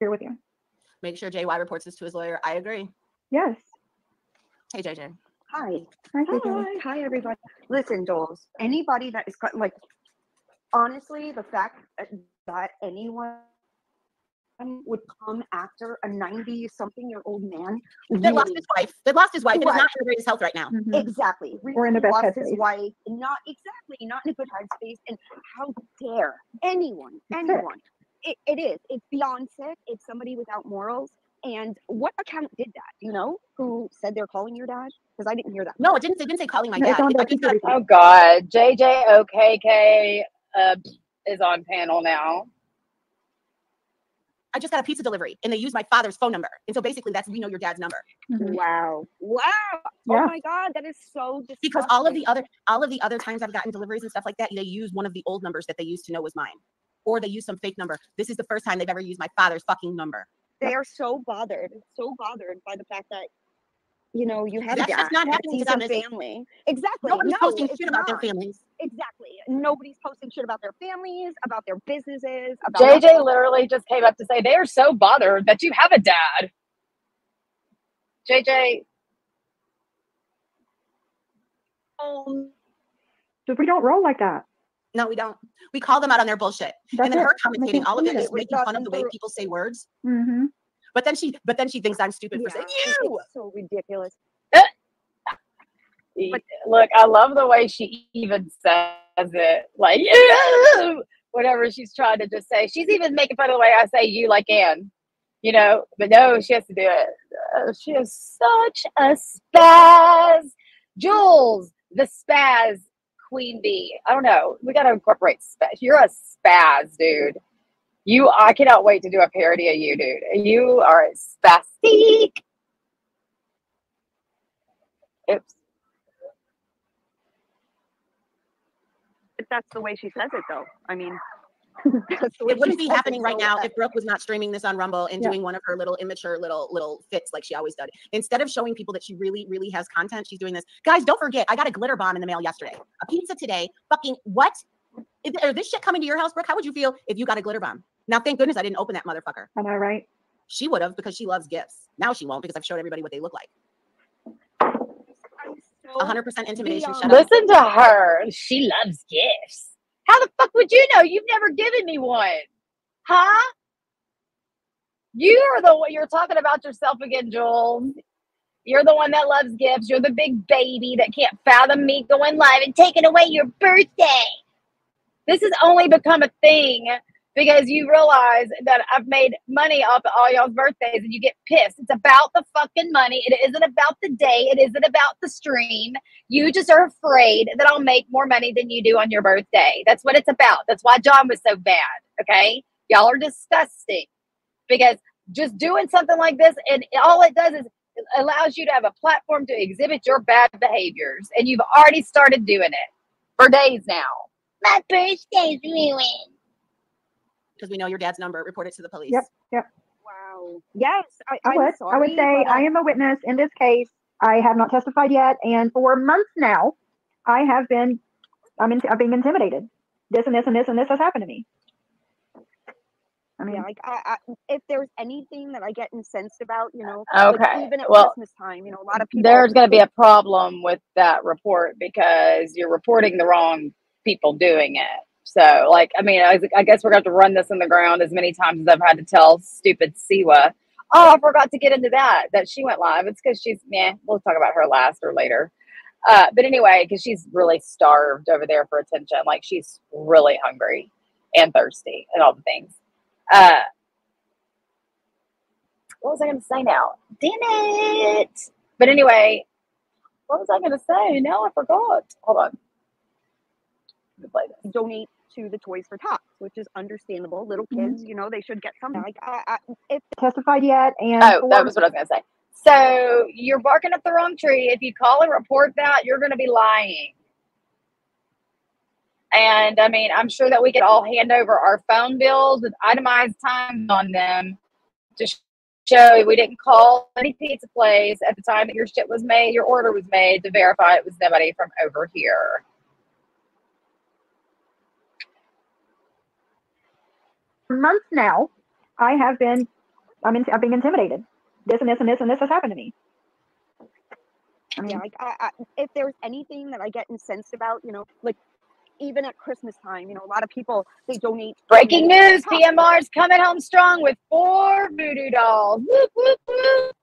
Here with you. Make sure JY reports this to his lawyer. I agree. Yes. Hey, JJ. Hi. Hi, Hi. Hi, everybody. Listen, Jules, anybody that is like, honestly, the fact that- that anyone would come after a 90 something year old man. That lost his wife. That lost his wife. and is not in the greatest health right now. Mhm. Exactly. Or in the recently best lost his wife. Not exactly. Not in a good headspace. And how dare anyone, anyone. It, it is. It's beyond sick. It's somebody without morals. And what account did that? You know, who said they're calling your dad? Because I didn't hear that. No, it didn't. It didn't say calling my No, dad. on It- the I just got- pizza Oh, God. JJOKK uh, is on panel now. I just got a pizza delivery and they used my father's phone number. And so basically that's we know your dad's number. Mhm. Wow. Wow. Yeah. Oh my God. That is so disgusting. Because all of the other all of the other times I've gotten deliveries and stuff like that, they use one of the old numbers that they used to know was mine. Or they use some fake number. This is the first time they've ever used my father's fucking number. They are so bothered, so bothered by the fact that you know you have That's- a that's dad, not happening to have them, some family. Exactly. Nobody's no, posting it's shit about their families. Exactly. Nobody's posting shit about their families, about their businesses, about JJ literally just came up to say they are so bothered that you have a dad. JJ, Um, Because we don't roll like that. No, we don't. We call them out on their bullshit. That's and then it. her commentating all of it it is making fun of the way nothing people say words. Mm-hmm. But then she but then she thinks I'm stupid for saying [laughs] you. it's so ridiculous. But look, I love the way she even says it. Like, "You," [laughs] whatever she's trying to just say. She's even making fun of the way I say you, like Anne. you know, but no, she has to do it. Uh, she is such a spaz. Jules, the spaz queen bee. I don't know. We got to incorporate spaz. You're a spaz, dude. You, I cannot wait to do a parody of you, dude. You are a spastic. Oops. But that's the way she says it, though. I mean, [laughs] It wouldn't be happening right now if Brooke was not streaming this on Rumble and Yeah. doing one of her little immature little little fits like she always does. Instead of showing people that she really, really has content, she's doing this. Guys, don't forget, I got a glitter bomb in the mail yesterday. A pizza today. Fucking what? Is, are this shit coming to your house, Brooke? How would you feel if you got a glitter bomb? Now, thank goodness I didn't open that motherfucker. Am I right? She would have because she loves gifts. Now she won't because I've showed everybody what they look like. 100% intimidation. beyond- Shut up. Listen to her. She loves gifts. How the fuck would you know? You've never given me one. Huh? You are the one you're talking about yourself again, Joel. You're the one that loves gifts. You're the big baby that can't fathom me going live and taking away your birthday. This has only become a thing because you realize that I've made money off of all y'all's birthdays and you get pissed. It's about the fucking money. It isn't about the day. It isn't about the stream. You just are afraid that I'll make more money than you do on your birthday. That's what it's about. That's why John was so bad. Okay. Y'all are disgusting because just doing something like this and all it does is it allows you to have a platform to exhibit your bad behaviors. And you've already started doing it for days now. My birthday's ruined. Because we know your dad's number. Report it to the police. Yep. Yep. Wow. Yes, I, I I'm would. sorry. I would say uh, I am a witness in this case. I have not testified yet, and for months now, I have been, I'm in, I've been intimidated. This and this and this and this has happened to me. I mean, Yeah, like I, I, if there's anything that I get incensed about, you know, like, Okay. even at Well, Christmas time, you know, a lot of people. there's going to be a problem with that report because you're reporting the wrong people doing it. So, like, I mean, I, I guess we're going to have to run this in the ground as many times as I've had to tell stupid Siwa. Oh, I forgot to get into that. That she went live. It's because she's, yeah, we'll talk about her last or later. Uh, but anyway, because she's really starved over there for attention. Like, she's really hungry and thirsty and all the things. Uh, what was I going to say now? Damn it. But anyway, what was I going to say? Now I forgot. Hold on. Donate to the Toys for Tots, which is understandable. Little Mhm. kids, you know, they should get something. Like, I, I, if testified yet, and Oh, that was what I was going to say. So you're barking up the wrong tree. If you call and report that, you're going to be lying. And I mean, I'm sure that we could all hand over our phone bills with itemized times on them to show we didn't call any pizza place at the time that your shit was made, your order was made to verify it was nobody from over here. For months now, I have been, I'm in, I've been intimidated. This and this and this and this has happened to me. I mean, yeah, like I, I, if there's anything that I get incensed about, you know, like even at Christmas time, you know, a lot of people they donate. Breaking news. PMR's coming home strong with four voodoo dolls. Whoop, whoop, whoop.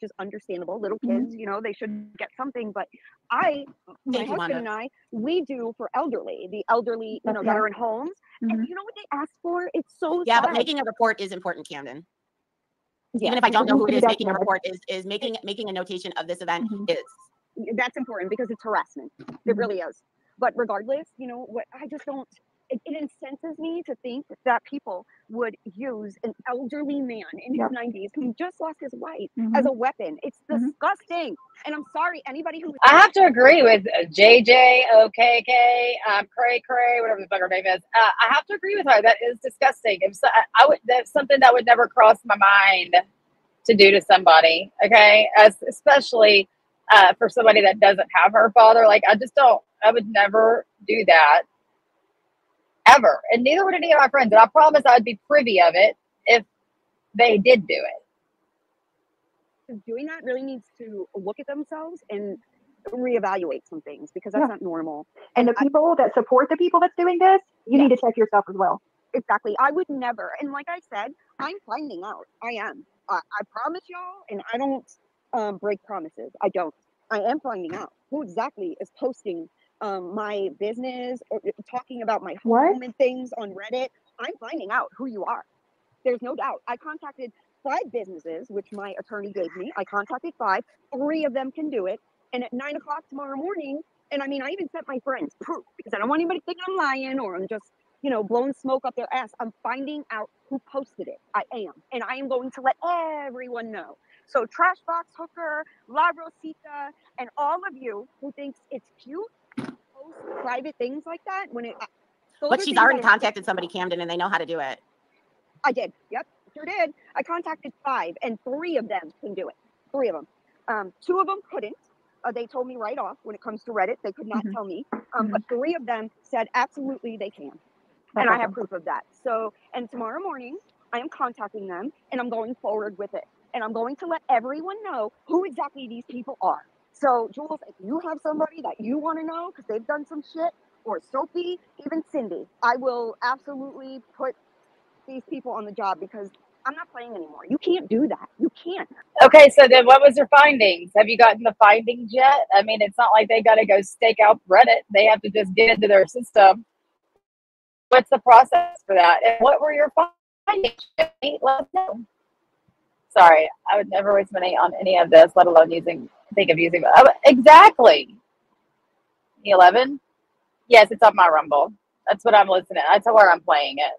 Which is understandable. Little Mhm. kids, you know, they should get something. But I, my Thank husband and I, we do for elderly, the elderly, you know, that are in homes. Mhm. And you know what they ask for? It's so Yeah, but making a report is important, Camden. Yeah, Even if I don't know who it is, making a report is is making making a notation of this event Mhm. is that's important because it's harassment. It Mhm. really is. But regardless, you know what? I just don't. It, it incenses me to think that people would use an elderly man in his Yep. 90s who just lost his wife Mhm. as a weapon. It's Mhm. disgusting. And I'm sorry, anybody who I have to agree with uh, JJ, OKK, um, Cray Cray, whatever the fuck her name is. Uh, I have to agree with her. That is disgusting. If so, I- I would, that's something that would never cross my mind to do to somebody. Okay, As, especially uh, for somebody that doesn't have her father. Like I just don't. I would never do that ever, and neither would any of my friends. And I promise I'd be privy of it if they did do it. is doing that really needs to look at themselves and reevaluate some things because that's Yeah. not normal. And the I- people that support the people that's doing this, you need to check yourself as well. Exactly. I would never. And like I said, I'm finding out. I am. I, I promise y'all, and I don't um, break promises. I don't. I am finding out who exactly is posting um, my business or uh, talking about my What? home and things on Reddit. I'm finding out who you are. There's no doubt. I contacted five businesses, which my attorney gave me. I contacted five. Three of them can do it. And at nine o'clock tomorrow morning, and I mean, I even sent my friends proof because I don't want anybody thinking I'm lying or I'm just you know, blowing smoke up their ass. I'm finding out who posted it. I am. And I am going to let everyone know. So Trash Box Hooker, La Rosita, and all of you who thinks it's cute, private things like that when it But she's already contacted somebody, Camden, and they know how to do it. I did. Yep, sure did. I contacted five, and three of them can do it. Three of them. Um, two of them couldn't. Uh, they told me right off when it comes to Reddit, they could not Mhm. tell me. Um, But three of them said absolutely they can, and I have proof of that. So, and tomorrow morning, I am contacting them, and I'm going forward with it, and I'm going to let everyone know who exactly these people are. So, Jules, if you have somebody that you want to know because they've done some shit, or Sophie, even Cindy, I will absolutely put these people on the job because I'm not playing anymore. You can't do that. You can't. Okay, so then what was your findings? Have you gotten the findings yet? I mean, it's not like they got to go stake out Reddit. They have to just get into their system. What's the process for that? And what were your findings? Let us know. Sorry, I would never waste money on any of this, let alone using think of using. Oh, exactly. The eleven. Yes, it's on my Rumble. That's what I'm listening. That's where I'm playing it.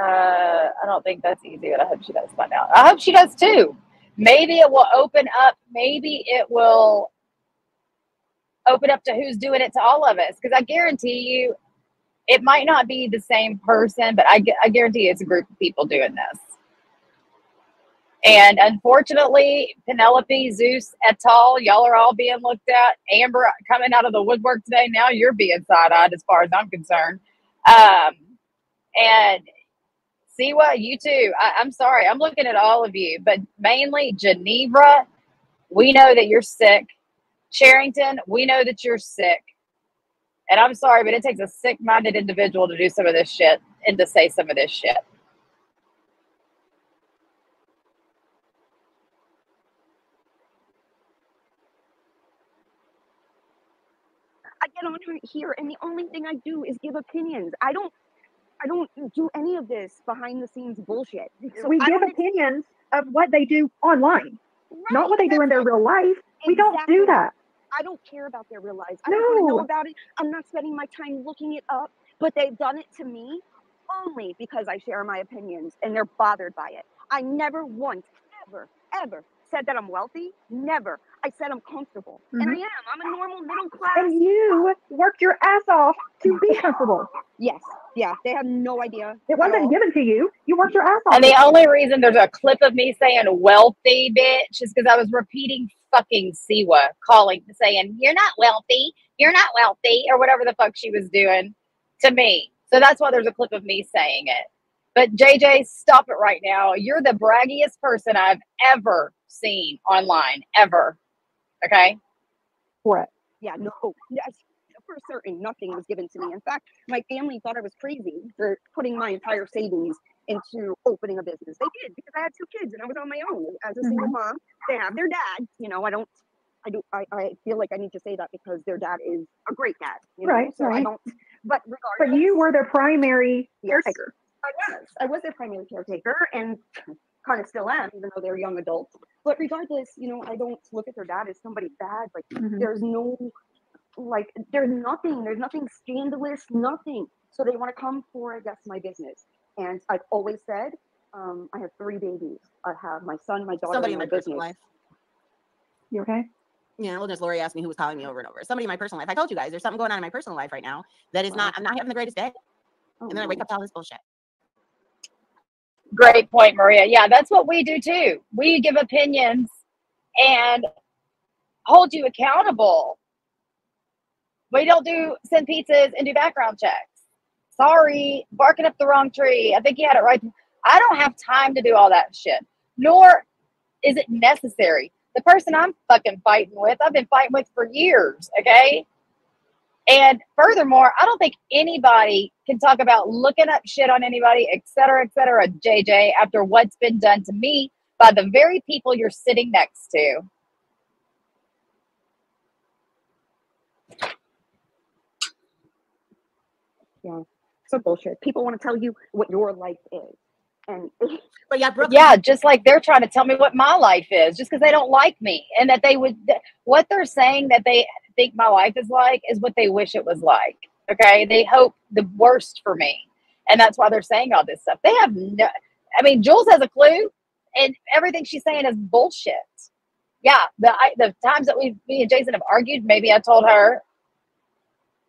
Uh, I don't think that's easy, but I hope she does find out. I hope she does too. Maybe it will open up. Maybe it will open up to who's doing it to all of us. Because I guarantee you, it might not be the same person, but I, I guarantee it's a group of people doing this. And unfortunately, Penelope, Zeus, et al., y'all are all being looked at. Amber coming out of the woodwork today. Now you're being side eyed as far as I'm concerned. Um, and Siwa, you too. I, I'm sorry. I'm looking at all of you, but mainly Geneva. We know that you're sick. Charrington, we know that you're sick. And I'm sorry, but it takes a sick minded individual to do some of this shit and to say some of this shit. I get on here, and the only thing I do is give opinions. I don't. I don't do any of this behind the scenes bullshit. So we I give opinions of what they do online, not what they do in their real life. We don't do that. I don't care about their real lives. I don't know No. about it. I'm not spending my time looking it up. But they've done it to me only because I share my opinions and they're bothered by it. I never once, ever, ever said that I'm wealthy. Never. I said I'm comfortable. And mm-hmm. I am. I'm a normal middle class. And you worked your ass off to be [laughs] comfortable. Yes. Yeah. They have no idea. It wasn't all. given to you. You worked your ass off. And the only reason there's a clip of me saying wealthy bitch is because I was repeating fucking Siwa calling, saying, You're not wealthy. You're not wealthy, or whatever the fuck she was doing to me. So that's why there's a clip of me saying it. But JJ, stop it right now. You're the braggiest person I've ever seen online, ever. Okay? What? Yeah, no. Yes, for certain, nothing was given to me. In fact, my family thought I was crazy for putting my entire savings into opening a business. They did because I had two kids and I was on my own as a single mm-hmm. mom. They have their dad. You know, I don't. I do. I, I feel like I need to say that because their dad is a great dad. You know? Right, So I don't. But regardless, But you were their primary Yes. caretaker. I was. I was their primary caretaker and kind of still am, even though they're young adults. But regardless, you know, I don't look at their dad as somebody bad. Like Mhm. there's no like there's nothing, there's nothing scandalous, nothing. So they want to come for, I guess, my business. And I've always said, um, I have three babies. I have my son, my daughter, Somebody in and my my personal business. life. You okay? Yeah, well, just Lori asked me who was calling me over and over. Somebody in my personal life. I told you guys there's something going on in my personal life right now that is Wow. not. I'm not having the greatest day, Oh, and then I wake up to all this bullshit. Great point, Maria. Yeah, that's what we do too. We give opinions and hold you accountable. We don't do send pizzas and do background checks. Sorry, barking up the wrong tree. I think you had it right. I don't have time to do all that shit, nor is it necessary. The person I'm fucking fighting with, I've been fighting with for years, okay? And furthermore, I don't think anybody can talk about looking up shit on anybody, et cetera, et cetera, JJ, after what's been done to me by the very people you're sitting next to. Yeah, so bullshit. People want to tell you what your life is. And [laughs] But yeah, Brooke. Yeah, just like they're trying to tell me what my life is, just because they don't like me, and that they would, what they're saying that they think my life is like is what they wish it was like. Okay, they hope the worst for me, and that's why they're saying all this stuff. They have no, I mean, Jules has a clue, and everything she's saying is bullshit. Yeah, the I, the times that we, me and Jason have argued, maybe I told her,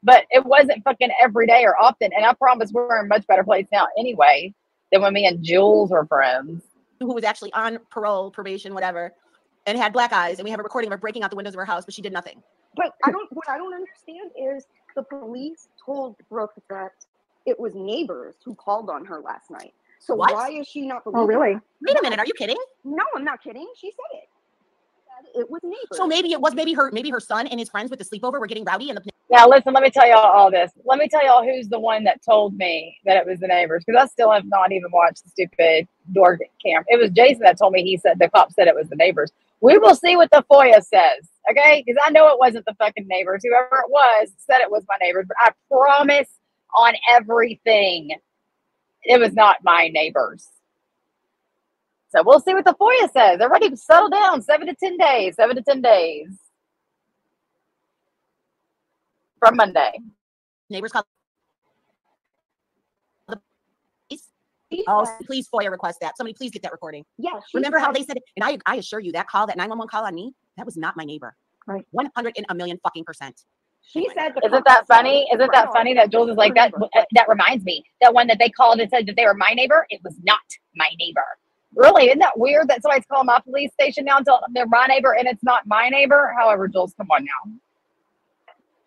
but it wasn't fucking every day or often. And I promise we're in much better place now anyway than when me and Jules were friends. who was actually on parole, probation, whatever, and had black eyes, and we have a recording of her breaking out the windows of her house, but she did nothing. But I don't what I don't understand is the police told Brooke that it was neighbors who called on her last night. So What? why is she not Oh, really? that? Wait a minute, are you kidding? No, I'm not kidding. She said it. It was neighbors. So maybe it was maybe her maybe her son and his friends with the sleepover were getting rowdy and the Now, listen, let me tell y'all all this. Let me tell y'all who's the one that told me that it was the neighbors because I still have not even watched the stupid door cam. It was Jason that told me he said the cop said it was the neighbors. We will see what the FOIA says, okay? Because I know it wasn't the fucking neighbors. Whoever it was said it was my neighbors, but I promise on everything it was not my neighbors. So we'll see what the FOIA says. Everybody settle down. Seven to 10 days. Seven to 10 days from Monday. neighbors called the police. Oh, said- please FOIA request that. Somebody please get that recording. yeah. Remember how they said, and I, I assure you, that call, that 911 call on me, that was not my neighbor. Right. 100 and a million fucking percent. She said Isn't that funny? Isn't that funny that Jules is like that? That reminds me, that one that they called and said that they were my neighbor. It was not my neighbor. Really, isn't that weird that somebody's calling my police station now and telling them they're my neighbor and it's not my neighbor? However, Jules, come on now.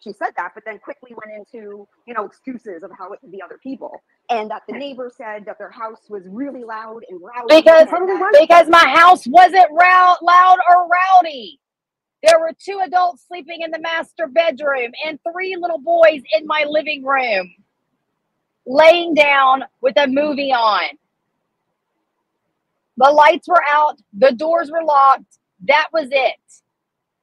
She said that, but then quickly went into, you know, excuses of how it could be other people. And that the neighbor said that their house was really loud and rowdy. Because and because my house wasn't rou- loud or rowdy. There were two adults sleeping in the master bedroom and three little boys in my living room, laying down with a movie on. The lights were out, the doors were locked. That was it.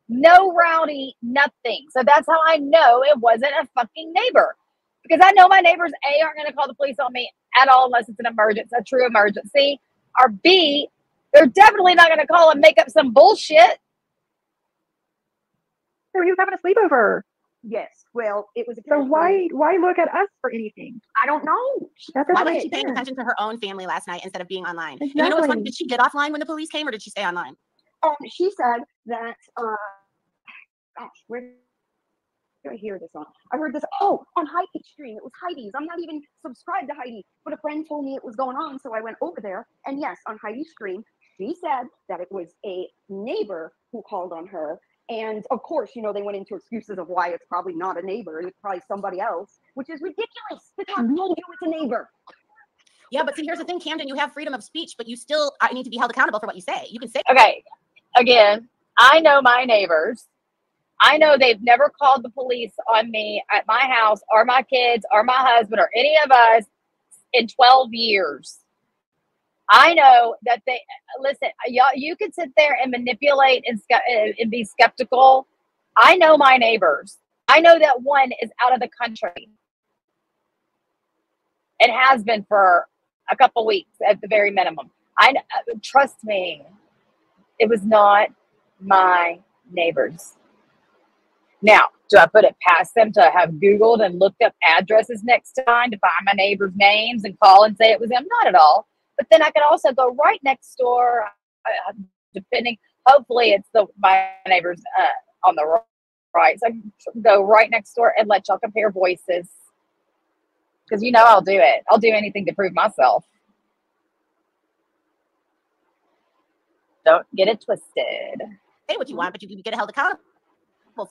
No rowdy, nothing. So that's how I know it wasn't a fucking neighbor. Because I know my neighbors, A, aren't going to call the police on me at all unless it's an emergency, a true emergency. Or B, they're definitely not going to call and make up some bullshit. So he was having a sleepover. yes, well, it was. So why why look at us for anything? I don't know. She That Why doesn't wasn't she paying attention to her own family last night instead of being online? And you know what's funny? Did she get offline when the police came or did she stay online? Um, she said that. Uh, gosh, where did I hear this on? I heard this. Oh, on Heidi's stream. It was Heidi's. I'm not even subscribed to Heidi, but a friend told me it was going on, so I went over there. And yes, on Heidi's stream, she said that it was a neighbor who called on her. And of course, you know, they went into excuses of why it's probably not a neighbor. It's probably somebody else, which is ridiculous. The cop told you it's a neighbor. Yeah, but see, here's the thing, Camden, you have freedom of speech, but you still uh, need to be held accountable for what you say. You can say Okay, again, I know my neighbors. I know they've never called the police on me at my house or my kids or my husband or any of us in 12 years. I know that they listen, y'all you could sit there and manipulate and, and and be skeptical. I know my neighbors. I know that one is out of the country. It has been for a couple weeks at the very minimum. I uh, trust me. It was not my neighbors. Now, Do I put it past them to have Googled and looked up addresses next time to find my neighbors' names and call and say it was them? Not at all. But then I could also go right next door, uh, depending. Hopefully, it's the my neighbors uh, on the right. So I can go right next door and let y'all compare voices. Because you know I'll do it. I'll do anything to prove myself. Don't get it twisted. Say what you want, but you can get a held accountable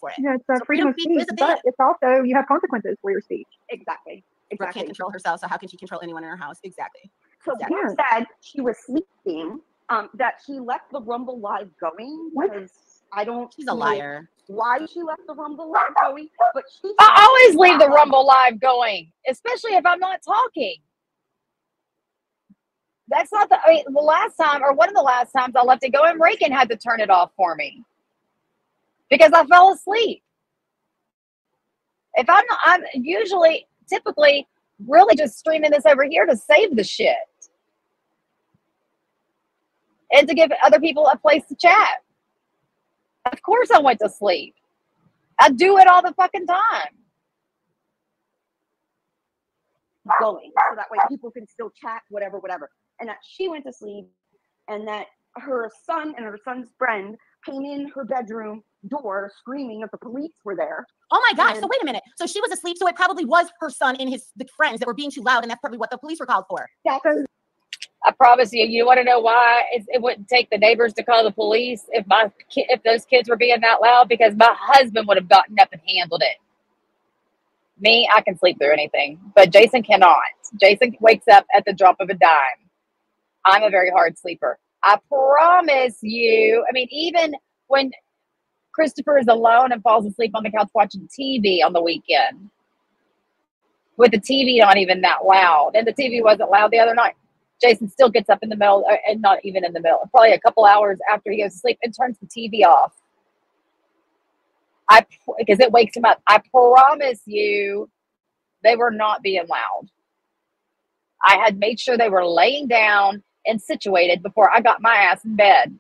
for it. Yeah, it's a So freedom of speech, speech is a but it's also you have consequences for your speech. Exactly. Brooke Exactly. can't control herself, so how can she control anyone in her house? Exactly. So Exactly. Brooke said she was sleeping, um, that she left the Rumble live going What? I don't She's a liar. why she left the Rumble live going, but she I always leave the Rumble live going, especially if I'm not talking. That's not the, I mean, the last time, or one of the last times I left it going, Reagan had to turn it off for me because I fell asleep. If I'm not, I'm usually, typically, really just streaming this over here to save the shit and to give other people a place to chat. Of course, I went to sleep. I do it all the fucking time. going so that way people can still chat whatever whatever and that she went to sleep and that her son and her son's friend came in her bedroom door screaming that the police were there Oh my gosh. So wait a minute. So she was asleep. So it probably was her son and his the friends that were being too loud, and that's probably what the police were called for. that's I promise you, you want to know why it, it wouldn't take the neighbors to call the police if my ki- if those kids were being that loud because my husband would have gotten up and handled it. Me, I can sleep through anything, but Jason cannot. Jason wakes up at the drop of a dime. I'm a very hard sleeper. I promise you. I mean, even when Christopher is alone and falls asleep on the couch watching TV on the weekend, with the TV not even that loud, and the TV wasn't loud the other night. Jason still gets up in the middle, uh, and not even in the middle, probably a couple hours after he goes to sleep and turns the TV off. I because it wakes him up. I promise you, they were not being loud. I had made sure they were laying down and situated before I got my ass in bed.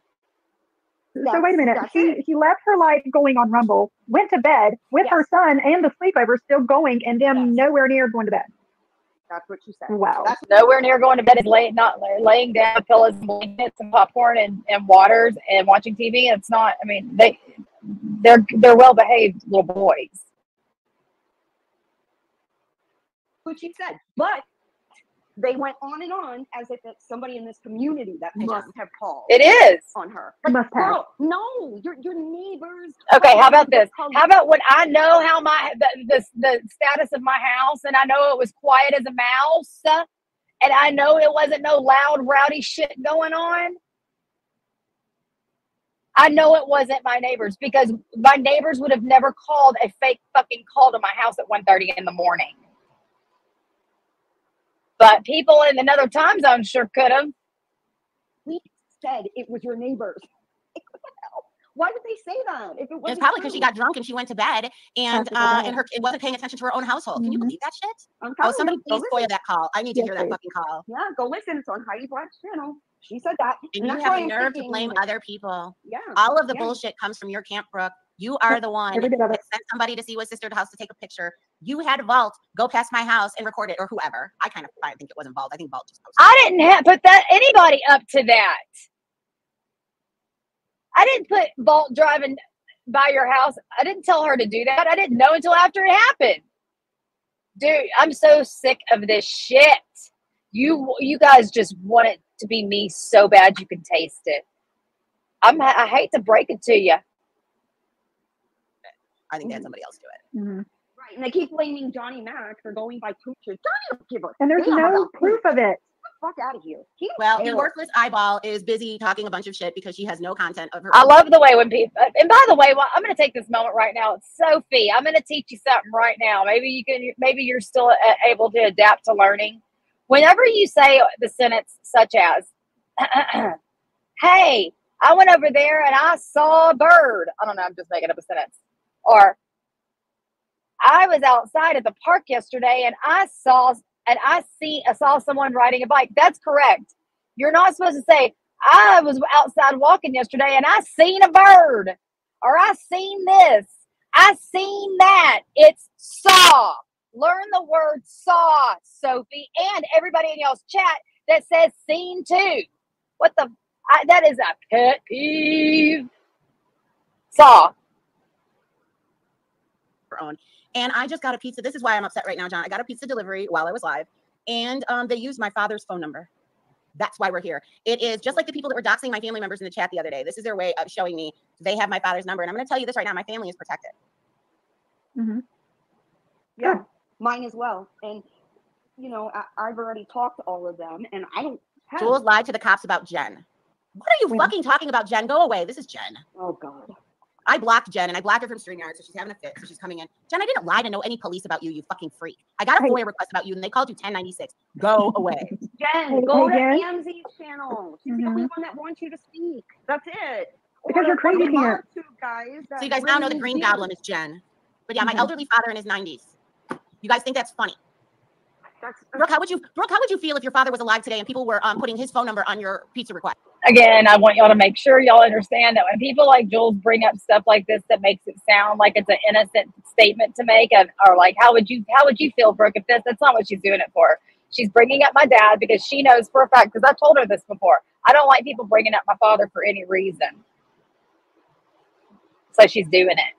So wait a minute. that's She it. she left her light going on Rumble, went to bed with her son and the sleepover still going, and then Yes. nowhere near going to bed. that's what she said Wow. that's Nowhere near going to bed is laying not laying down pillows and blankets and popcorn and, and waters and watching TV. It's not. I mean, they they're they're well behaved little boys. what she said but they went on and on as if it's somebody in this community that must have called It is. on her Must have. girl, no your, your neighbors Okay, how about this? Call- How about when I know how my the, the the status of my house, and I know it was quiet as a mouse, and I know it wasn't no loud, rowdy shit going on. I know it wasn't my neighbors because my neighbors would have never called a fake fucking call to my house at 1.30 in the morning. But people in another time zone sure could have. we said it was your neighbors [laughs] Like, what the hell? why would they say that if it wasn't probably because she got drunk and she went to bed and uh and her and wasn't paying attention to her own household. Can you Mhm. believe that shit? I'm Oh, somebody go please spoil that call. I need to Yes, hear that please. fucking call. yeah go listen it's on Heidi Black's channel she said that And and you that's have why the I'm nerve to thinking, blame other people. yeah All of the Yeah. bullshit comes from your Camp Brooke. You are the one Every bit of that sent somebody to see what sister house to take a picture. You had Vault go past my house and record it, or whoever. I kind of I think it wasn't Vault. I think Vault just posted. I didn't have put that anybody up to that. I didn't put Vault driving by your house. I didn't tell her to do that. I didn't know until after it happened. Dude, I'm so sick of this shit. You you guys just want it to be me so bad you can taste it. I'm I hate to break it to you. I think they had somebody else do it. Mhm. right and they keep blaming Johnny Mac for going by pooches Johnny don't give a And there's no proof of it. Fuck out of here he Well, the worthless eyeball is busy talking a bunch of shit because she has no content of her. I love the way when people, and by the way, well, I'm going to take this moment right now. Sophie, I'm going to teach you something right now. Maybe you can, maybe you're still uh, able to adapt to learning. Whenever you say the sentence such as, [clears throat] "Hey, I went over there and I saw a bird," I don't know. I'm just making up a sentence. Or, "I was outside at the park yesterday and I saw and I see I saw someone riding a bike." That's correct. You're not supposed to say, I was outside walking yesterday and I seen a bird or I seen this. I seen that. It's saw. Learn the word saw, Sophie, and everybody in y'all's chat that says seen too. What the? I, that is a pet peeve. Saw. Her own. And I just got a pizza. This is why I'm upset right now, John. I got a pizza delivery while I was live, and um, they used my father's phone number. That's why we're here. It is just like the people that were doxing my family members in the chat the other day. This is their way of showing me they have my father's number. And I'm going to tell you this right now: my family is protected. hmm Yeah, mine as well. And you know, I, I've already talked to all of them, and I don't have. Jules lied to the cops about Jen. What are you Wait. fucking talking about, Jen? Go away. This is Jen. Oh God. I blocked Jen and I blocked her from StreamYard, so she's having a fit. So she's coming in. Jen, I didn't lie to know any police about you, you fucking freak. I got a Hey. FOIA request about you and they called you 1096. Go [laughs] away. Jen, go hey, to Jen. Amzi's channel. She's the only one that wants you to speak. That's it. Because you're crazy here. two guys. so you guys now know the Green do. Goblin is Jen. But yeah, my Mhm. elderly father in his 90s. You guys think that's funny? That's, Brooke, how would you Brooke, how would you feel if your father was alive today and people were um, putting his phone number on your pizza request? Again, I want y'all to make sure y'all understand that when people like Jules bring up stuff like this that makes it sound like it's an innocent statement to make, or like, how would you how would you feel, Brooke, if this? That's not what she's doing it for. She's bringing up my dad because she knows for a fact. Because I told her this before. I don't like people bringing up my father for any reason. So she's doing it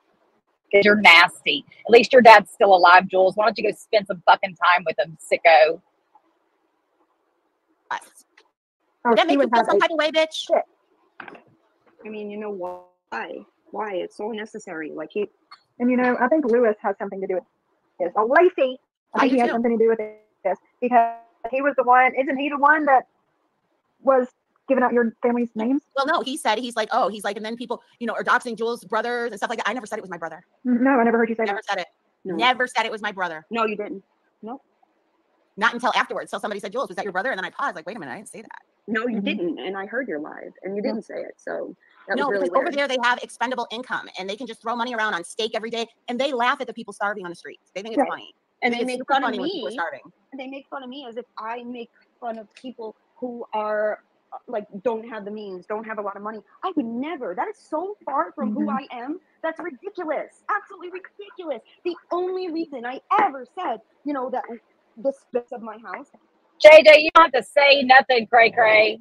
because you're nasty. At least your dad's still alive, Jules. Why don't you go spend some fucking time with him, sicko? Oh, Oh, would that she make you would feel have some a type of way, bitch? I mean, you know why? Why? It's so necessary. Like he, And you know, I think Lewis has something to do with this. Oh, Lacey, I I think do he has too. something to do with this because he was the one. Isn't he the one that was giving out your family's names? Well, no, he said he's like, oh, he's like, and then people, you know, are doxing Jules' brothers and stuff like that. I never said it was my brother. No, I never heard you say Never that. said it. no, Never said it was my brother. no, you didn't. Not until afterwards. So somebody said, Jules, was that your brother? And then I paused, like, wait a minute, I didn't say that. No, you Mhm. didn't. And I heard your live, and you didn't say it. So no, really because over there they have expendable income and they can just throw money around on steak every day and they laugh at the people starving on the streets. They think it's Right. funny. and think they make fun of me. starving. And they make fun of me as if I make fun of people who are uh, like don't have the means, don't have a lot of money. I would never. That is so far from who Mhm. I am. That's ridiculous. Absolutely ridiculous. The only reason I ever said, you know, that this bits of my house. JJ, you don't have to say nothing, Cray Cray.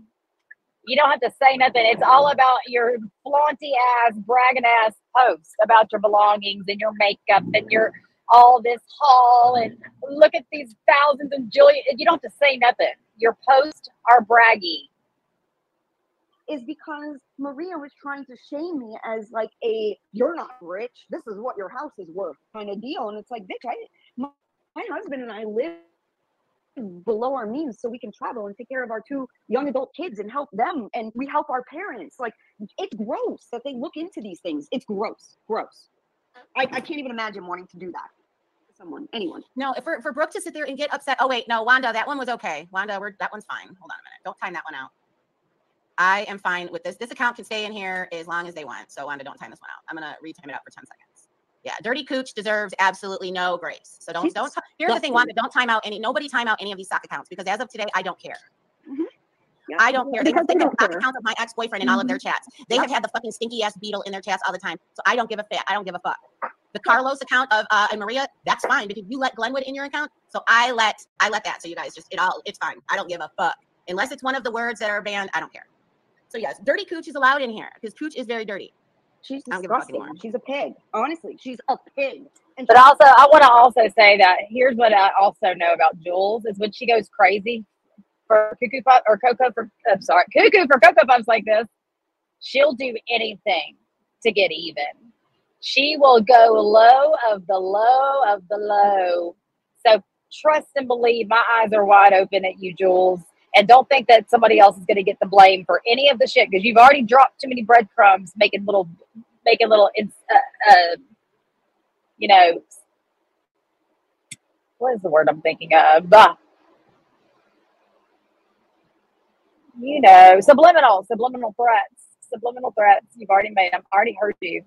You don't have to say nothing. It's all about your flaunty ass, bragging ass posts about your belongings and your makeup and your all this haul and look at these thousands and jillion. You don't have to say nothing. Your posts are braggy. is because Maria was trying to shame me as like a you're not rich. This is what your house is worth kind of deal. And it's like, bitch, I my, husband and I live below our means so we can travel and take care of our two young adult kids and help them and we help our parents. Like it's gross that they look into these things. It's gross. Gross. I, I can't even imagine wanting to do that to someone, anyone. No, for, for Brooke to sit there and get upset. Oh, wait, no, Wanda, that one was okay. Wanda, we're, that one's fine. Hold on a minute. Don't time that one out. I am fine with this. This account can stay in here as long as they want. So Wanda, don't time this one out. I'm gonna retime it out for 10 seconds. Yeah, Dirty Cooch deserves absolutely no grace. So don't She's don't. Here's the thing. Wanda. Don't time out any. Nobody time out any of these sock accounts because as of today, I don't care. Yeah. I don't care. They Because have they the don't stock care. accounts of my ex-boyfriend in all of their chats. They have had the fucking stinky ass beetle in their chats all the time. So I don't give a fit. I don't give a fuck. The Carlos account of uh, and Maria, that's fine because you let Glenwood in your account. So I let I let that. So you guys just it all it's fine. I don't give a fuck unless it's one of the words that are banned. I don't care. So yes, dirty cooch is allowed in here because cooch is very dirty. She's I don't give a disgusting. She's a pig. Honestly, she's a pig. And But also, I want to also say that here's what I also know about Jules is when she goes crazy for cuckoo puff or cocoa for I'm sorry, cuckoo for cocoa puffs like this, she'll do anything to get even. She will go low of the low of the low. So trust and believe. My eyes are wide open at you, Jules. And don't think that somebody else is going to get the blame for any of the shit because you've already dropped too many breadcrumbs, making little, making little, uh, uh, you know, what is the word I'm thinking of? Ah. You know, subliminal, subliminal threats, subliminal threats. You've already made them. Already heard you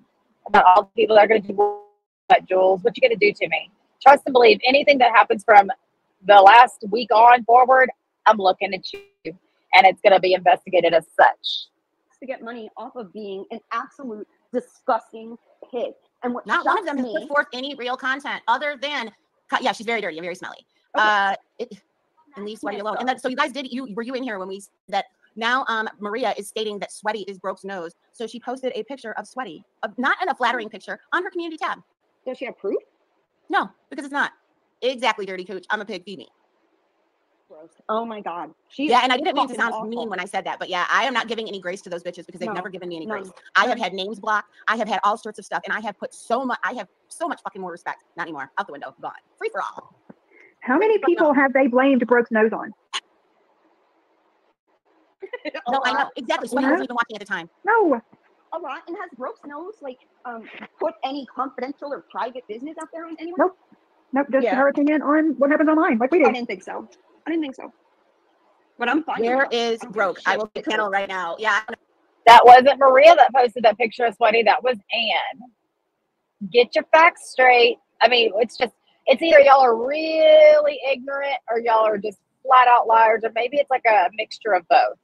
about all the people that are going to do what, Jules. What you going to do to me? Trust and believe. Anything that happens from the last week on forward, I'm looking at you, and it's going to be investigated as such. to get money off of being an absolute disgusting pig. And what Not one of them has me, put forth any real content other than, yeah, she's very dirty and very smelly. Okay. Uh, it, and leave Sweaty alone. And that, so you guys did, you were you in here when we that now um Maria is stating that Sweaty is Brooke's nose. So she posted a picture of Sweaty, of, not in a flattering picture, on her community tab. does she have proof? No, because it's not exactly dirty coach. I'm a pig, feed me. Gross. Oh my god. She Yeah, and I didn't mean to fucking sound mean when I said that, but yeah, I am not giving any grace to those bitches because they've No, never given me any none. grace. I have had names blocked. I have had all sorts of stuff, and I have put so much. I have so much fucking more respect. Not anymore. Out the window. Gone. Free for all. How many people have they blamed Brooke's nose on? A [laughs] No, I know exactly. Sweaty Yeah. wasn't even watching at the time. No. a lot and has Brooks nose like um put any confidential or private business out there on anyone? Nope. Nope. Just Yeah. her opinion on what happens online, like we I didn't think so. I didn't think so. But I'm fine. Where is broke? I will Shit. panel right now. Yeah, That wasn't Maria that posted that picture of Sweaty. That was Anne. Get your facts straight. I mean, it's just, it's either y'all are really ignorant or y'all are just flat out liars, or maybe it's like a mixture of both.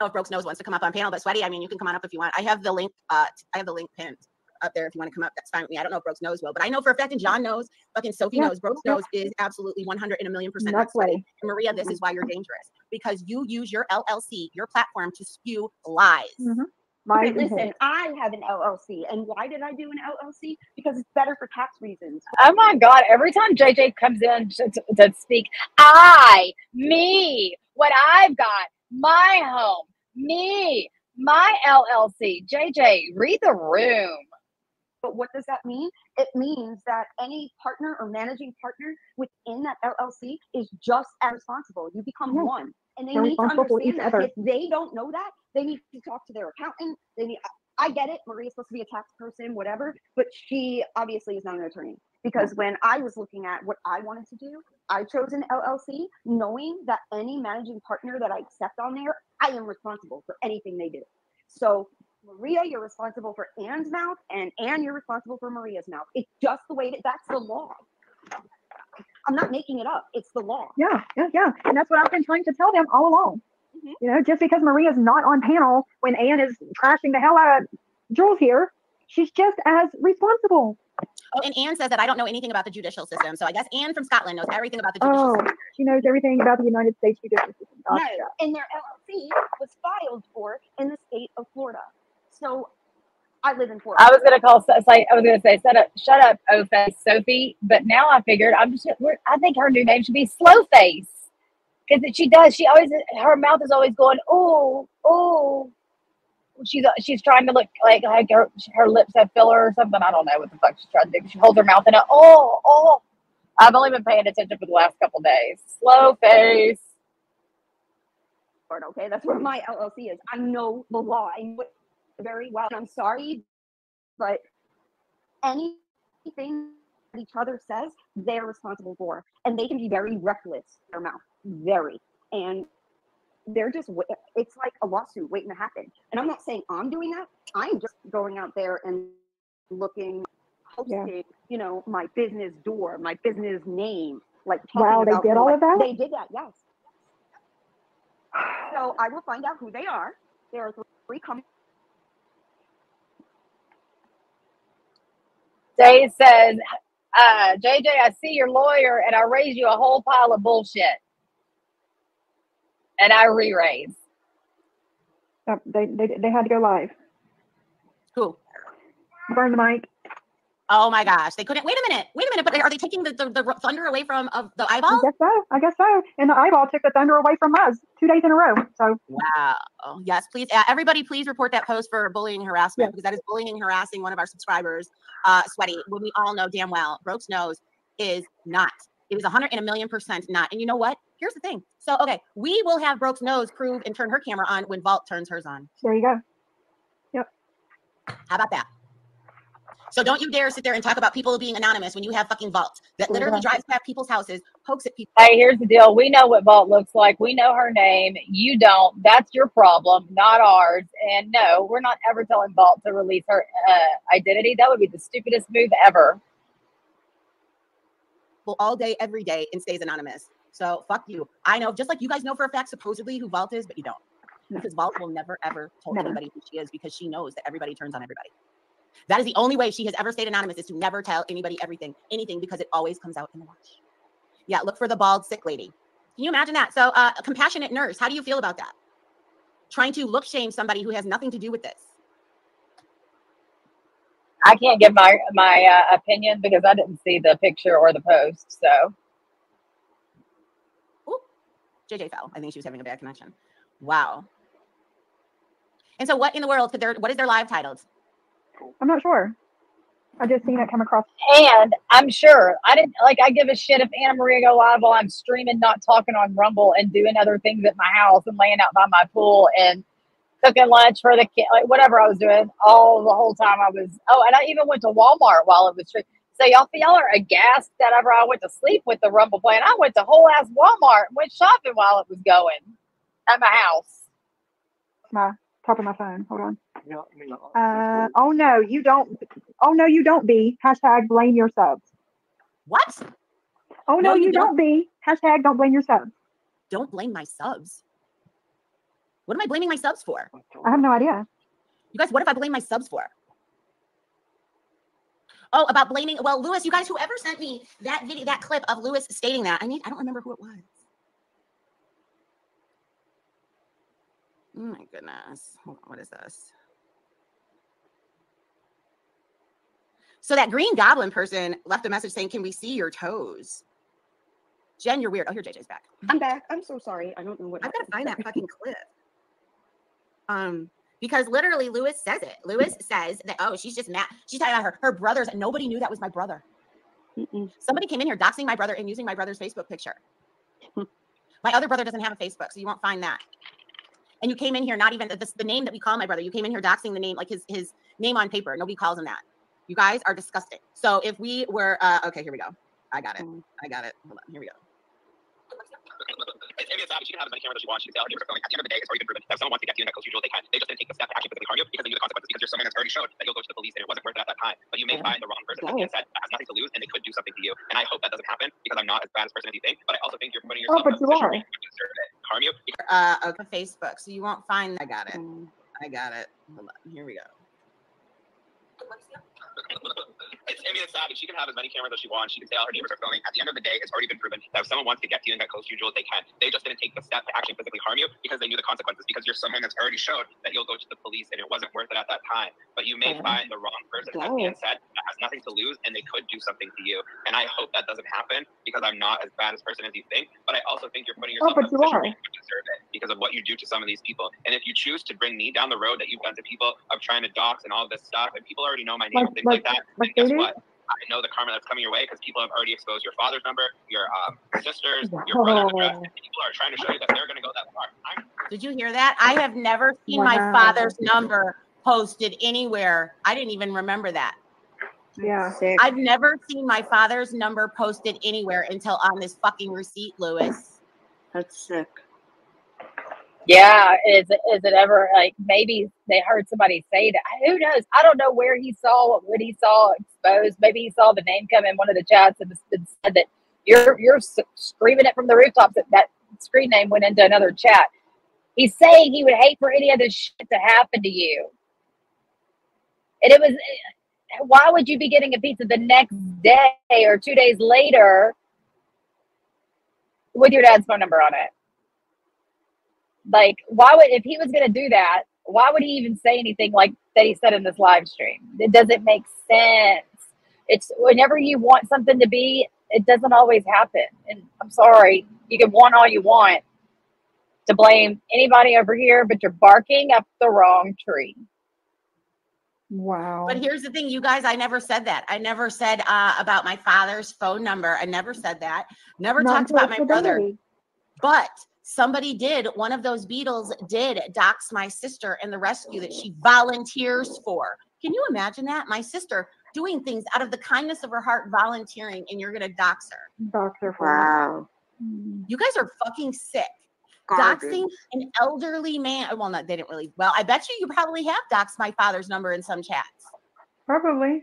know if Brooks knows wants to come up on panel, but Sweaty, I mean, you can come on up if you want. I have the link. Uh, t- I have the link pinned up there if you want to come up. That's fine with me. I don't know if Brooks knows will, but I know for a fact, and John knows, fucking Sophie Yeah, knows, Brooks yeah. knows is absolutely 100 and a million percent Not not Sweaty. sweaty. And Maria, this is why you're dangerous because you use your LLC, your platform, to spew lies. Mm-hmm. Lies Okay, listen. I have an LLC, and why did I do an LLC? Because it's better for tax reasons. Oh my God. Every time JJ comes in to, to, to speak, I, me, what I've got, my home, me, my LLC. JJ, read the room. But what does that mean? It means that any partner or managing partner within that LLC is just as responsible. You become Yeah. one. And they They're need to understand that. If they don't know that, they need to talk to their accountant. They need I get it. Maria's supposed to be a tax person, whatever, but she obviously is not an attorney. Because when I was looking at what I wanted to do, I chose an LLC knowing that any managing partner that I accept on there, I am responsible for anything they do. So Maria, you're responsible for Anne's mouth, and Anne, you're responsible for Maria's mouth. It's just the way that that's the law. I'm not making it up. It's the law. Yeah, yeah, yeah. And that's what I've been trying to tell them all along. Mhm. You know, just because Maria's not on panel when Anne is trashing the hell out of Jules here, she's just as responsible. Oh, and Anne says that I don't know anything about the judicial system. So I guess Anne from Scotland knows everything about the judicial Oh, system. she knows everything about the United States judicial system. No, and their LLC was filed for in the state of Florida. So I live in Florida. I was gonna call, I was gonna say, shut up, shut up, O face Sophie. But now I figured, I'm just, we're, I think her new name should be Slow Face, because she does. She always, her mouth is always going, oh, oh. She's uh, she's trying to look like like her her lips have filler or something. I don't know what the fuck she's trying to do. She holds her mouth in a oh oh. I've only been paying attention for the last couple days. Slow face. Okay? That's where my LLC is. I know the law. I know very well. I'm sorry, but anything that each other says, they're responsible for. And they can be very reckless in their mouth. Very. And they're just it's like a lawsuit waiting to happen. And I'm not saying I'm doing that. I'm just going out there and looking, posting, you know, my business door, my business name. Like, Wow, they did all of that? They did that, yes. So I will find out who they are. There are three companies. Jay says, uh, JJ, I see your lawyer and I raise you a whole pile of bullshit. And I re raise. Yep, they, they, they had to go live. Cool. Burn the mic. Oh my gosh, they couldn't. Wait a minute. Wait a minute. But are they taking the, the, the thunder away from of the eyeball? I guess so. I guess so. And the eyeball took the thunder away from us two days in a row. So Wow. Yes, please. Uh, everybody, please report that post for bullying harassment Yes. because that is bullying and harassing one of our subscribers, uh, Sweaty, when we all know damn well Brooks knows is not. It is 100 and a million percent not. And you know what? Here's the thing. So, okay, we will have Brooks nose prove and turn her camera on when Vault turns hers on. there you go. Yep. How about that? So don't you dare sit there and talk about people being anonymous when you have fucking Vault that literally enough. drives past people's houses, pokes at people. Hey, here's the deal. We know what Vault looks like. We know her name. You don't. That's your problem, not ours. And no, we're not ever telling Vault to release her uh, identity. That would be the stupidest move ever. Well, all day, every day, and stays anonymous. So fuck you. I know, just like you guys know for a fact supposedly who Vault is, but you don't. No. Because Vault will never ever tell Never. anybody who she is because she knows that everybody turns on everybody. That is the only way she has ever stayed anonymous is to never tell anybody everything, anything, because it always comes out in the wash. Yeah, look for the bald sick lady. Can you imagine that? So, uh, a compassionate nurse, how do you feel about that? Trying to look shame somebody who has nothing to do with this. I can't give my my uh, opinion because I didn't see the picture or the post. So Ooh, JJ fell. I think she was having a bad connection. Wow. And so, what in the world could their what is their live titled? I'm not sure. I just seen it come across. And I'm sure I didn't like. I give a shit if Anna Maria go live while I'm streaming, not talking on Rumble, and doing other things at my house and laying out by my pool and cooking lunch for the kid, like whatever I was doing. All the whole time I was. Oh, and I even went to Walmart while it was streaming. So y'all, y'all are aghast that ever I went to sleep with the Rumble playing. I went to whole ass Walmart and went shopping while it was going at my house. My top of my phone. Hold on. Uh, oh no, you don't. Oh no, you don't be. Hashtag blame your subs. What? Oh no, No, you you don't be. Hashtag don't blame your subs. Don't blame my subs. What am I blaming my subs for? I have no idea. You guys, what if I blame my subs for? Oh, about blaming. Well, Lewis, you guys, whoever sent me that video, that clip of Lewis stating that, I need, I don't remember who it was. Oh my goodness. Hold on, what is this? So that green goblin person left a message saying, Can we see your toes? Jen, you're weird. Oh, here JJ's back. I'm back. I'm so sorry. I don't know what I've got to find that [laughs] fucking clip. Um, because literally Lewis says it. Lewis says that oh, she's just mad. She's talking about her her brothers, nobody knew that was my brother. Mm-mm. Somebody came in here doxing my brother and using my brother's Facebook picture. [laughs] my other brother doesn't have a Facebook, so you won't find that. And you came in here not even this the name that we call my brother. You came in here doxing the name like his his name on paper. Nobody calls him that. You guys are disgusting. So if we were uh, okay, here we go. I got it. Mm. I got it. Hold on. Here we go. It's Amy Savage. She can have as many cameras as she wants. She can say, "Oh, neighbors. At the end of the day, it's already been proven that if someone wants to get to you in that close usual, they can. They just didn't take the step to actually physically harm you because they knew the consequences. Because you're someone that's already showed that you'll go to the police and it wasn't worth it at that time. But you may find the wrong person that said that has nothing to lose and they could do something to you. And I hope that doesn't happen because I'm not as bad a person as you think. But I also think you're putting yourself Oh, but in a you position are. where you could deserve it, harm you. Uh, okay, Facebook. So you won't find. I got it. Mm. I got it. Hold on. Here we go. [laughs] It's Amy Savage. She can have as many cameras as she wants. She can say all her neighbors are filming. At the end of the day, it's already been proven that if someone wants to get to you and get close usual, they can. They just didn't take the step to actually physically harm you because they knew the consequences. Because you're someone that's already showed that you'll go to the police and it wasn't worth it at that time. But you may Mhm. find the wrong person, as Ian said, that has nothing to lose and they could do something to you. And I hope that doesn't happen because I'm not as bad a person as you think. But I also think you're putting Oh, yourself in a you position where you deserve it because of what you do to some of these people. And if you choose to bring me down the road that you've done to people of trying to dox and all this stuff, and people already know my name Like- and things like, like- that, like guess do? What? I know the karma that's coming your way because people have already exposed your father's number, your um, sisters, your brother's address, and people are trying to show you that they're going to go that far. I'm Did you hear that? I have never seen my father's number posted anywhere. I didn't even remember that. Yeah. Sick. I've never seen my father's number posted anywhere until on this fucking receipt, Lewis. That's sick. Yeah, is it is it ever like maybe they heard somebody say that? Who knows? I don't know where he saw what he saw exposed. Maybe he saw the name come in one of the chats and and said that you're you're screaming it from the rooftops that that screen name went into another chat. He's saying he would hate for any of this shit to happen to you, and it was. Eh, why would you be getting a pizza the next day or two days later with your dad's phone number on it? Like, why would if he was gonna do that, why would he even say anything like that he said in this live stream? It doesn't make sense. It's whenever you want something to be, it doesn't always happen. And I'm sorry, you can want all you want to blame anybody over here, but you're barking up the wrong tree. Wow. But here's the thing, you guys, I never said that. I never said uh, about my father's phone number. I never said that. Never Not talked about my brother. But somebody did, one of those Beatles did dox my sister in the rescue that she volunteers for. Can you imagine that? My sister doing things out of the kindness of her heart, volunteering, and you're going to dox her. Doctor for Wow. Mm. You guys are fucking sick. Garbage. Doxing an elderly man. Well, not they didn't really. Well, I bet you you probably have doxed my father's number in some chats. Probably.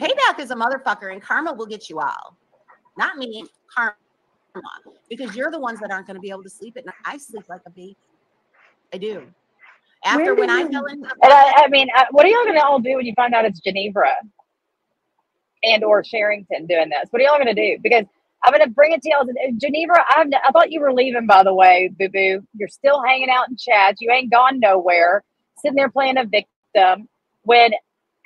Payback is a motherfucker, and karma will get you all. Not me, karma. Because you're the ones that aren't going to be able to sleep at night. I sleep like a baby. I do. After When when, I fell in, And I, I mean, uh, what are y'all gonna all do when you find out it's Geneva and or Sherrington doing this? What are y'all gonna do? Because I'm gonna bring it to y'all. Geneva, I've, I thought you were leaving, by the way, Boo Boo. You're still hanging out in chats. You ain't gone nowhere. Sitting there playing a victim. When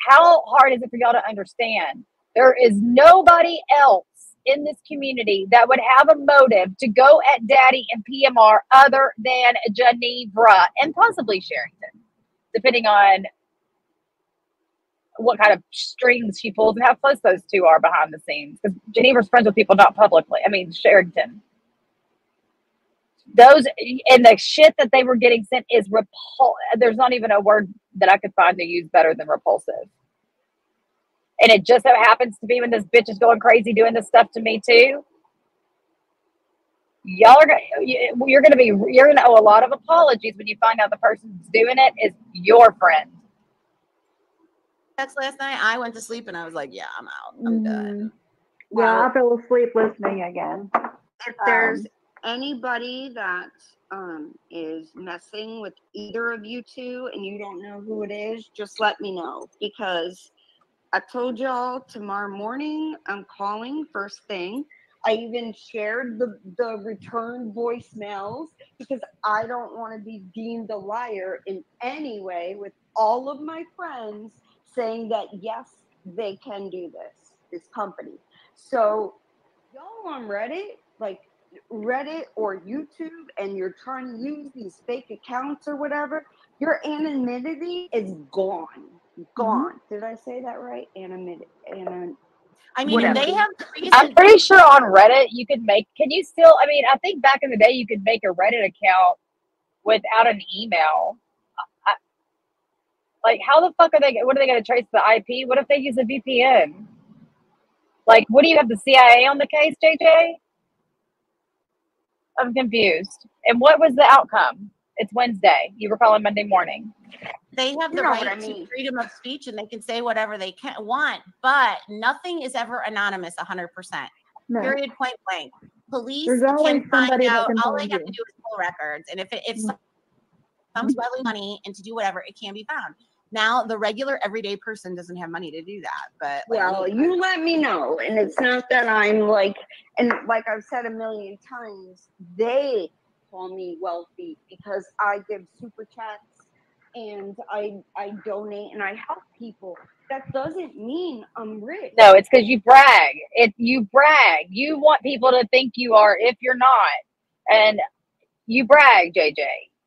how hard is it for y'all to understand? There is nobody else in this community that would have a motive to go at Daddy and PMR other than Geneva and possibly Sherrington depending on what kind of strings she pulls and how close those two are behind the scenes. Because Geneva's friends with people not publicly. I mean, Sherrington. Those and the shit that they were getting sent is repul. There's not even a word that I could find to use better than repulsive. And it just so happens to be when this bitch is going crazy doing this stuff to me too. Y'all are gonna you- you're gonna be you're gonna owe a lot of apologies when you find out the person who's doing it is your friend. text last night, I went to sleep and I was like, yeah, I'm out. I'm done. Mhm. Yeah, Well- I fell asleep listening again. if there's Um, anybody that um, is messing with either of you two and you don't know who it is, just let me know because I told y'all tomorrow morning I'm calling first thing. I even shared the, the return voicemails because I don't want to be deemed a liar in any way with all of my friends saying that yes, they can do this, this company. So y'all on Reddit, like Reddit or YouTube, and you're trying to use these fake accounts or whatever, your anonymity is gone. Mm-hmm. Gone. Did I say that right? Anonymity. Anon- I mean, Whatever. if they have reason, I'm pretty sure on Reddit you could make. Can you still? I mean, I think back in the day you could make a Reddit account without an email. I, like, how the fuck are they? What are they going to trace the IP? What if they use a VPN? Like, what do you have the CIA on the case, JJ? I'm confused. And what was the outcome? It's Wednesday. You were calling Monday morning. They have You the right I to freedom of speech and they can say whatever they can want, but nothing is ever anonymous 100%. no. Period, point blank. Police There's always can find somebody out. can All they have you. to do is pull records, and if it, if Mhm. some- someone's smuggling money and to do whatever, it can be found. Now, the regular everyday person doesn't have money to do that, but like Well, me, you let me know. And it's not that I'm like, and like I've said a million times, they call me wealthy because I give super chats and I I donate and I help people. That doesn't mean I'm rich. No, it's because you brag. It you brag. You want people to think you are if you're not, and you brag, JJ.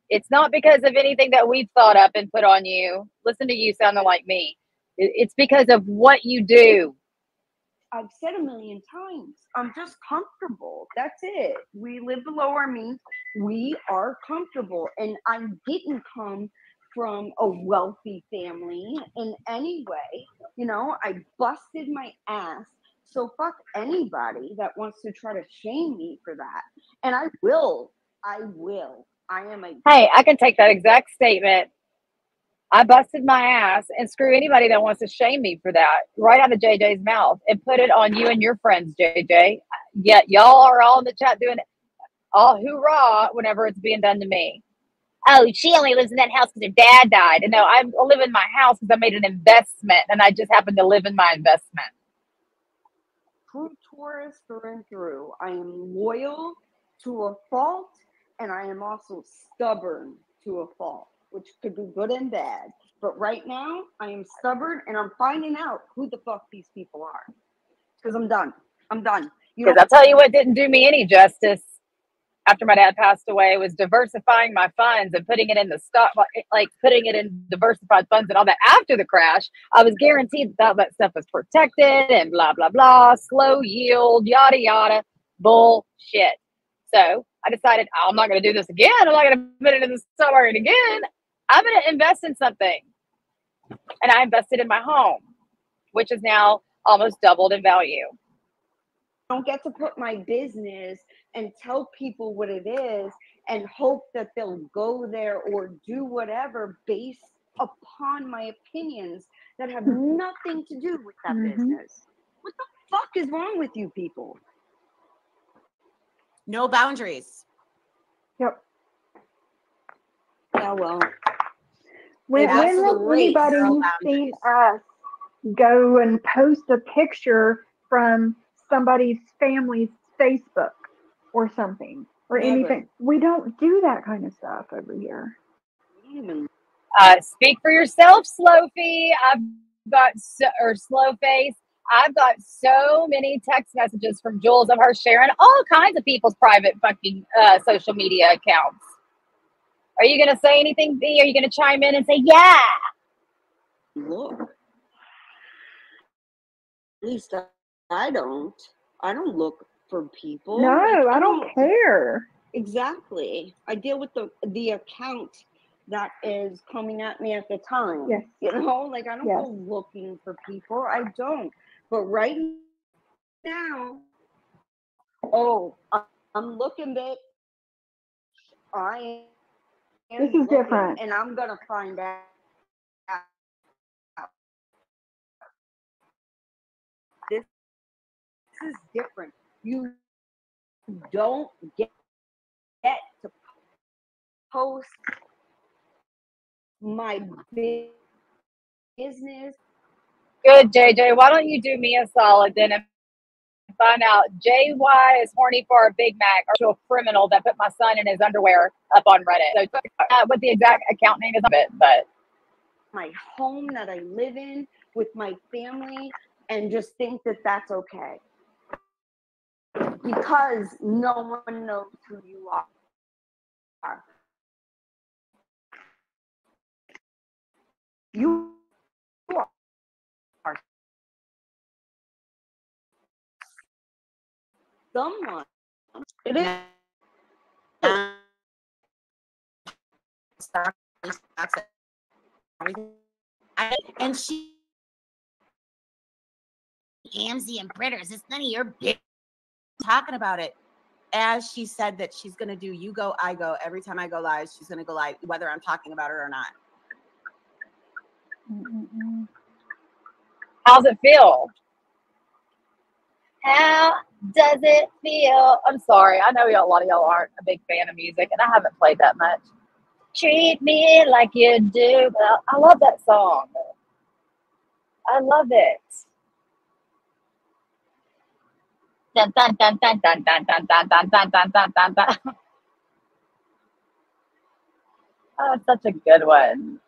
It's not because of anything that we've thought up and put on you. Listen to you sounding like me. It's because of what you do. I've said a million times. I'm just comfortable. That's it. We live below our means. We are comfortable. And I didn't come from a wealthy family in any way. You know, I busted my ass. So fuck anybody that wants to try to shame me for that. And I will. I will. I am a Hey, I can take that exact statement. I busted my ass and screw anybody that wants to shame me for that right out of JJ's mouth and put it on you and your friends, JJ. Yet y'all are all in the chat doing all hoorah whenever it's being done to me. Oh, she only lives in that house because her dad died. And no, I live in my house because I made an investment and I just happen to live in my investment. true Taurus through and through. I am loyal to a fault, and I am also stubborn to a fault, which could be good and bad. But right now, I am stubborn, and I'm finding out who the fuck these people are. Because I'm done. I'm done. Because I'll tell you what didn't do me any justice after my dad passed away was diversifying my funds and putting it in the stock, like- putting it in diversified funds and all that. After the crash, I was guaranteed that all that stuff was protected and blah, blah, blah, slow yield, yada, yada, bullshit. So I decided oh, I'm not going to do this again. I'm not going to put it in the stock market again. I'm going to invest in something. And I invested in my home, which is now almost doubled in value. don't get to put my business and tell people what it is and hope that they'll go there or do whatever based upon my opinions that have nothing to do with that Mhm. business. What the fuck is wrong with you people? no boundaries. Yep. Yeah, well, When, when has anybody Girl seen us go and post a picture from somebody's family's Facebook or something or Never. anything? We don't do that kind of stuff over here. Uh, speak for yourself, Slowfie. I've got so, or slow face. I've got so many text messages from Jules of her sharing all kinds of people's private fucking uh, social media accounts. Are you gonna say anything, B? Are you gonna chime in and say, yeah? look. At least I, I don't. I don't look for people. No, Like, I don't care. Exactly. I deal with the the account that is coming at me at the time. Yes. You know, [laughs] like I don't Yes. go looking for people. I don't. But right now, oh, I'm looking, bitch. I am. This is different. and I'm gonna find out. This, this is different. You don't get, get to post my business Good, JJ. Why don't you do me a solid then and find out JY is horny for a Big Mac or to a criminal that put my son in his underwear up on Reddit. So uh, what the exact account name is of it, but my home that I live in with my family and just think that that's okay. Because no one knows who you are. You are someone. It is. Stop- stop it. I- And she, Amzy and Britters, it's none of your business talking about it. As she said that she's gonna do you go, I go. Every time I go live, she's gonna go live, whether I'm talking about her or not. how's it feel? How does it feel? I'm sorry. I know a lot of y'all aren't a big fan of music, and I haven't played that much. Treat me like you do. But I love that song. I love it. Dun, dun, dun, dun, dun, dun, dun, dun, dun, dun, dun, dun, dun, dun. Oh, such a good one.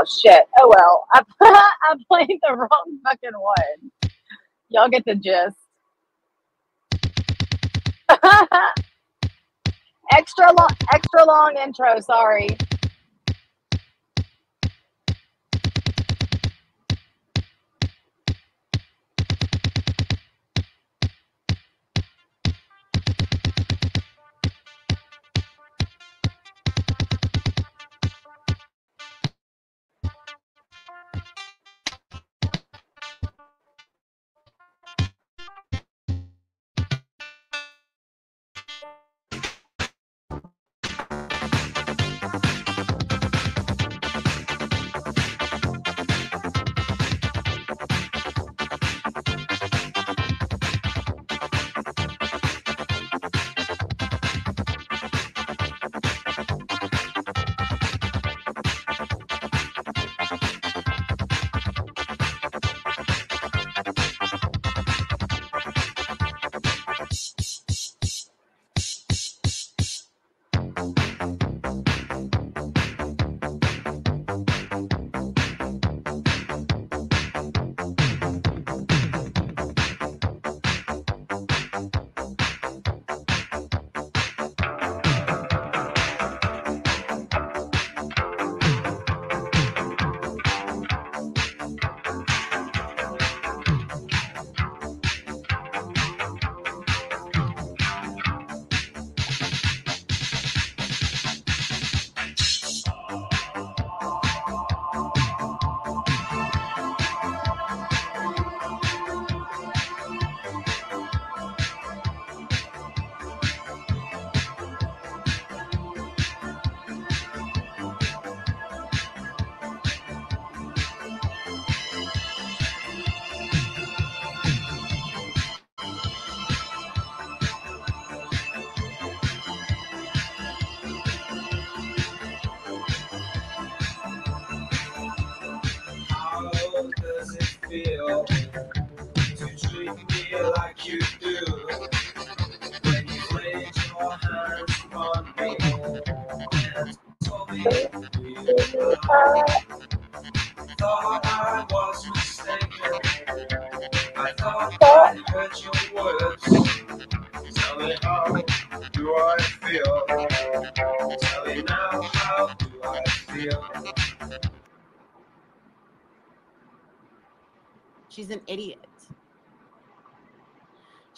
Oh shit. Oh well. I [laughs] I played the wrong fucking one. Y'all get the gist. [laughs] extra long extra long intro, sorry.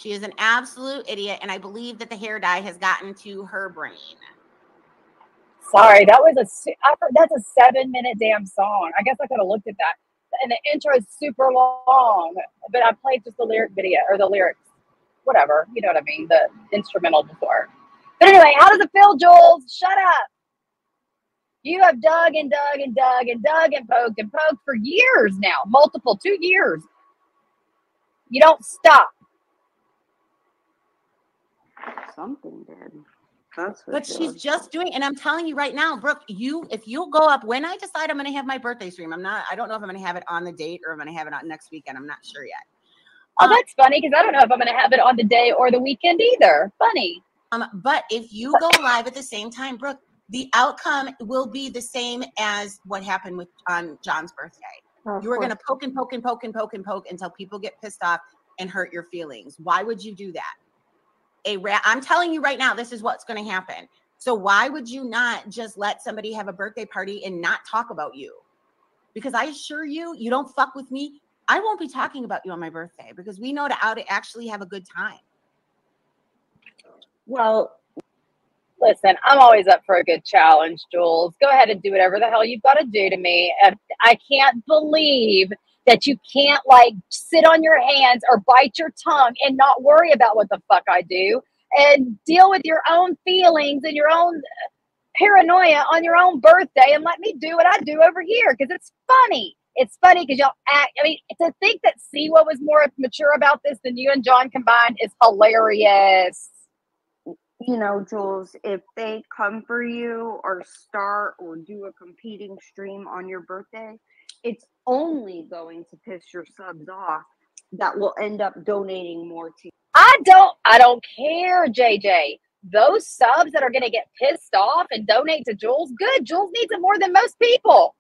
She is an absolute idiot, and I believe that the hair dye has gotten to her brain. Sorry, that was a that's a seven minute damn song. I guess I could have looked at that. And the intro is super long, but I played just the lyric video or the lyrics, whatever. You know what I mean? The instrumental before. But anyway, how does it feel, Jules? Shut up. You have dug and dug and dug and dug and poked and poked for years now, multiple, two years. You don't stop. Something did. That's But sure. she's just doing, and I'm telling you right now, Brooke, you if you'll go up when I decide I'm gonna have my birthday stream. I'm not, I don't know if I'm gonna have it on the date or I'm gonna have it on next weekend. I'm not sure yet. Oh, that's funny because I don't know if I'm going to have it on the day or the weekend either. Funny. Um, but if you go live at the same time, Brooke, the outcome will be the same as what happened with on John's birthday. Of You are gonna poke and poke and poke and poke and poke until people get pissed off and hurt your feelings. Why would you do that? A I'm telling you right now, this is what's going to happen. So why would you not just let somebody have a birthday party and not talk about you? Because I assure you, you don't fuck with me. I won't be talking about you on my birthday because we know to out to actually have a good time. Well, Listen, I'm always up for a good challenge, Jules. Go ahead and do whatever the hell you've got to do to me. And I can't believe that you can't like sit on your hands or bite your tongue and not worry about what the fuck I do and deal with your own feelings and your own uh, paranoia on your own birthday and let me do what I do over here because it's funny. It's funny because y'all act. I mean, to think that Siwa was more mature about this than you and John combined is hilarious. you know, Jules, if they come for you or start or do a competing stream on your birthday, it's only going to piss your subs off that will end up donating more to you. I don't I don't care, JJ. Those subs that are gonna get pissed off and donate to Jules, good. Jules needs it more than most people.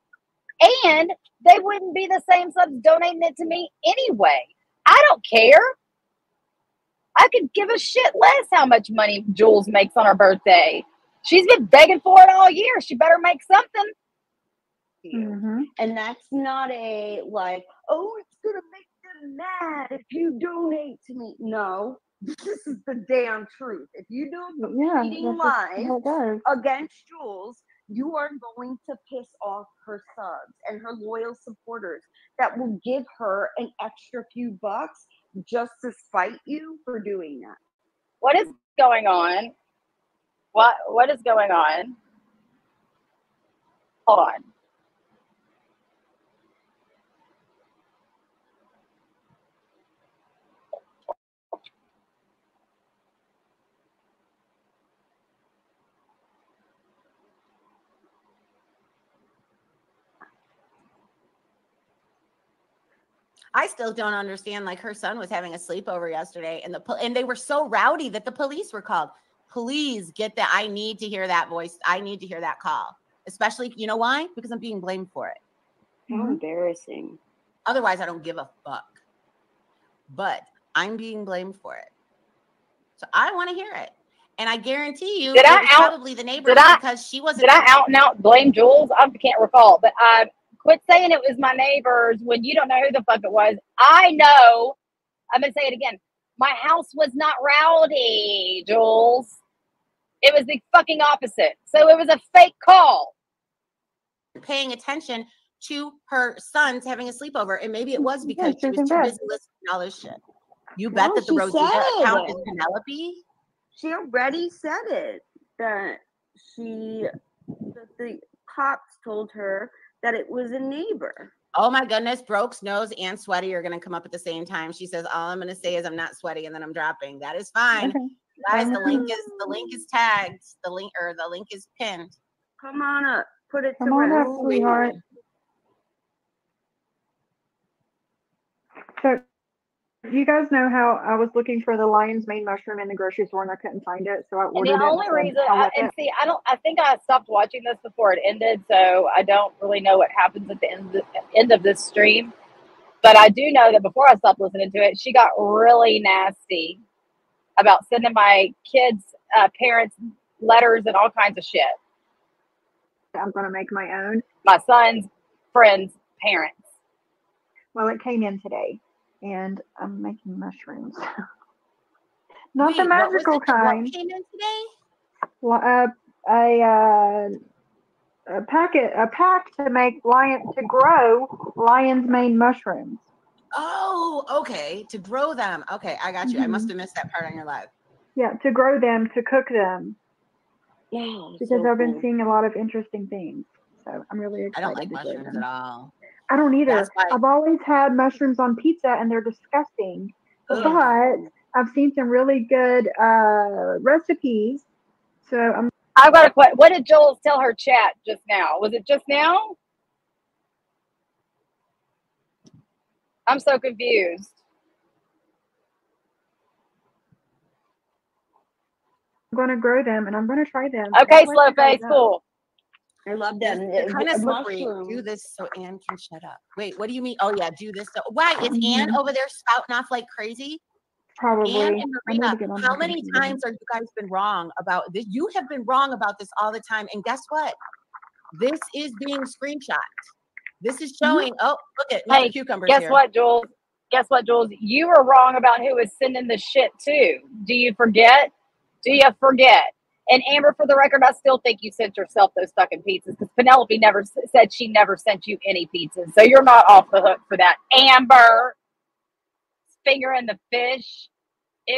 And they wouldn't be the same subs donating it to me anyway. I don't care. I could give a shit less how much money Jules makes on her birthday. She's been begging for it all year. She better make something. You. Mhm. And that's not a like, oh, it's gonna make them mad if you donate to me. No, this is the damn truth. If you do a Yeah, competing that's just live how it goes. against Jules, you are going to piss off her subs and her loyal supporters that will give her an extra few bucks just to spite you for doing that. What is going on? What what is going on? Hold on. I still don't understand. Like her son was having a sleepover yesterday, and the and they were so rowdy that the police were called. Please get that. I need to hear that voice. I need to hear that call. Especially, you know why? Because I'm being blamed for it. How Mhm. embarrassing. Otherwise, I don't give a fuck. But I'm being blamed for it. So I want to hear it. And I guarantee you, Did it I was out- probably the neighbor because she wasn't. Did I out and out blame Jules? I can't recall, but I quit saying it was my neighbors when you don't know who the fuck it was. I know. I'm gonna say it again. My house was not rowdy, Jules. It was the fucking opposite. So it was a fake call. paying attention to her sons having a sleepover. And maybe it was because she she was was in too bed. busy listening to all this shit. You bet No, that the she Rosita account is. Penelope. She already said it that she that the cops told her that it was a neighbor. Oh my goodness, Brooks, Nose, and Sweaty are going to come up at the same time. She says, All I'm going to say is I'm not sweaty and then I'm dropping. That is fine. Guys, the link is the link is tagged. The link or the link is pinned. Come on up, put it Come to on rest. up, sweetheart. So, you guys know how I was looking for the lion's mane mushroom in the grocery store and I couldn't find it, so I And ordered the it. only said, reason, I, and it." see, I don't, I think I stopped watching this before it ended, so I don't really know what happens at the end, end of this stream. But I do know that before I stopped listening to it, she got really nasty about sending my kids' uh, parents letters and all kinds of shit. I'm going to make my own. My son's friends' parents. Well, it came in today, and I'm making mushrooms. [laughs] Not Wait, the what magical it that- kind. What came in today? Well, uh, a uh, a packet, a pack to make lion to grow lion's mane mushrooms. Oh, okay. To grow them. Okay, I got you. I must Mhm. have missed that part on your live. Yeah, to grow them, to cook them, Yeah. because so I've been cool. seeing a lot of interesting things. So I'm really excited. I don't like mushrooms at all. I don't either. I've always had mushrooms on pizza, and they're disgusting. Ugh. But I've seen some really good uh, recipes. So I'm I've got a question. What did Joel tell her chat just now? Was it just now? I'm so confused. I'm going to grow them, and I'm going to try them. Okay, I'd slow to try face, them. cool. I love them. kind of slippery. Do this so Anne can shut up. Wait, what do you mean? Oh yeah, do this. So why is Anne Mhm. over there spouting off like crazy? Probably. Anne and Marina, to how many computer. times are you guys been wrong about this? You have been wrong about this all the time. And guess what? This is being screenshot. This is showing. Oh, look at. Hey, Cucumber's Guess here. what, Jules? Guess what, Jules? You were wrong about who was sending the shit too. Do you forget? Do you forget? And Amber, for the record, I still think you sent yourself those fucking pizzas because Penelope never s- said she never sent you any pizzas. So you're not off the hook for that. Amber, finger in the fish. Ew.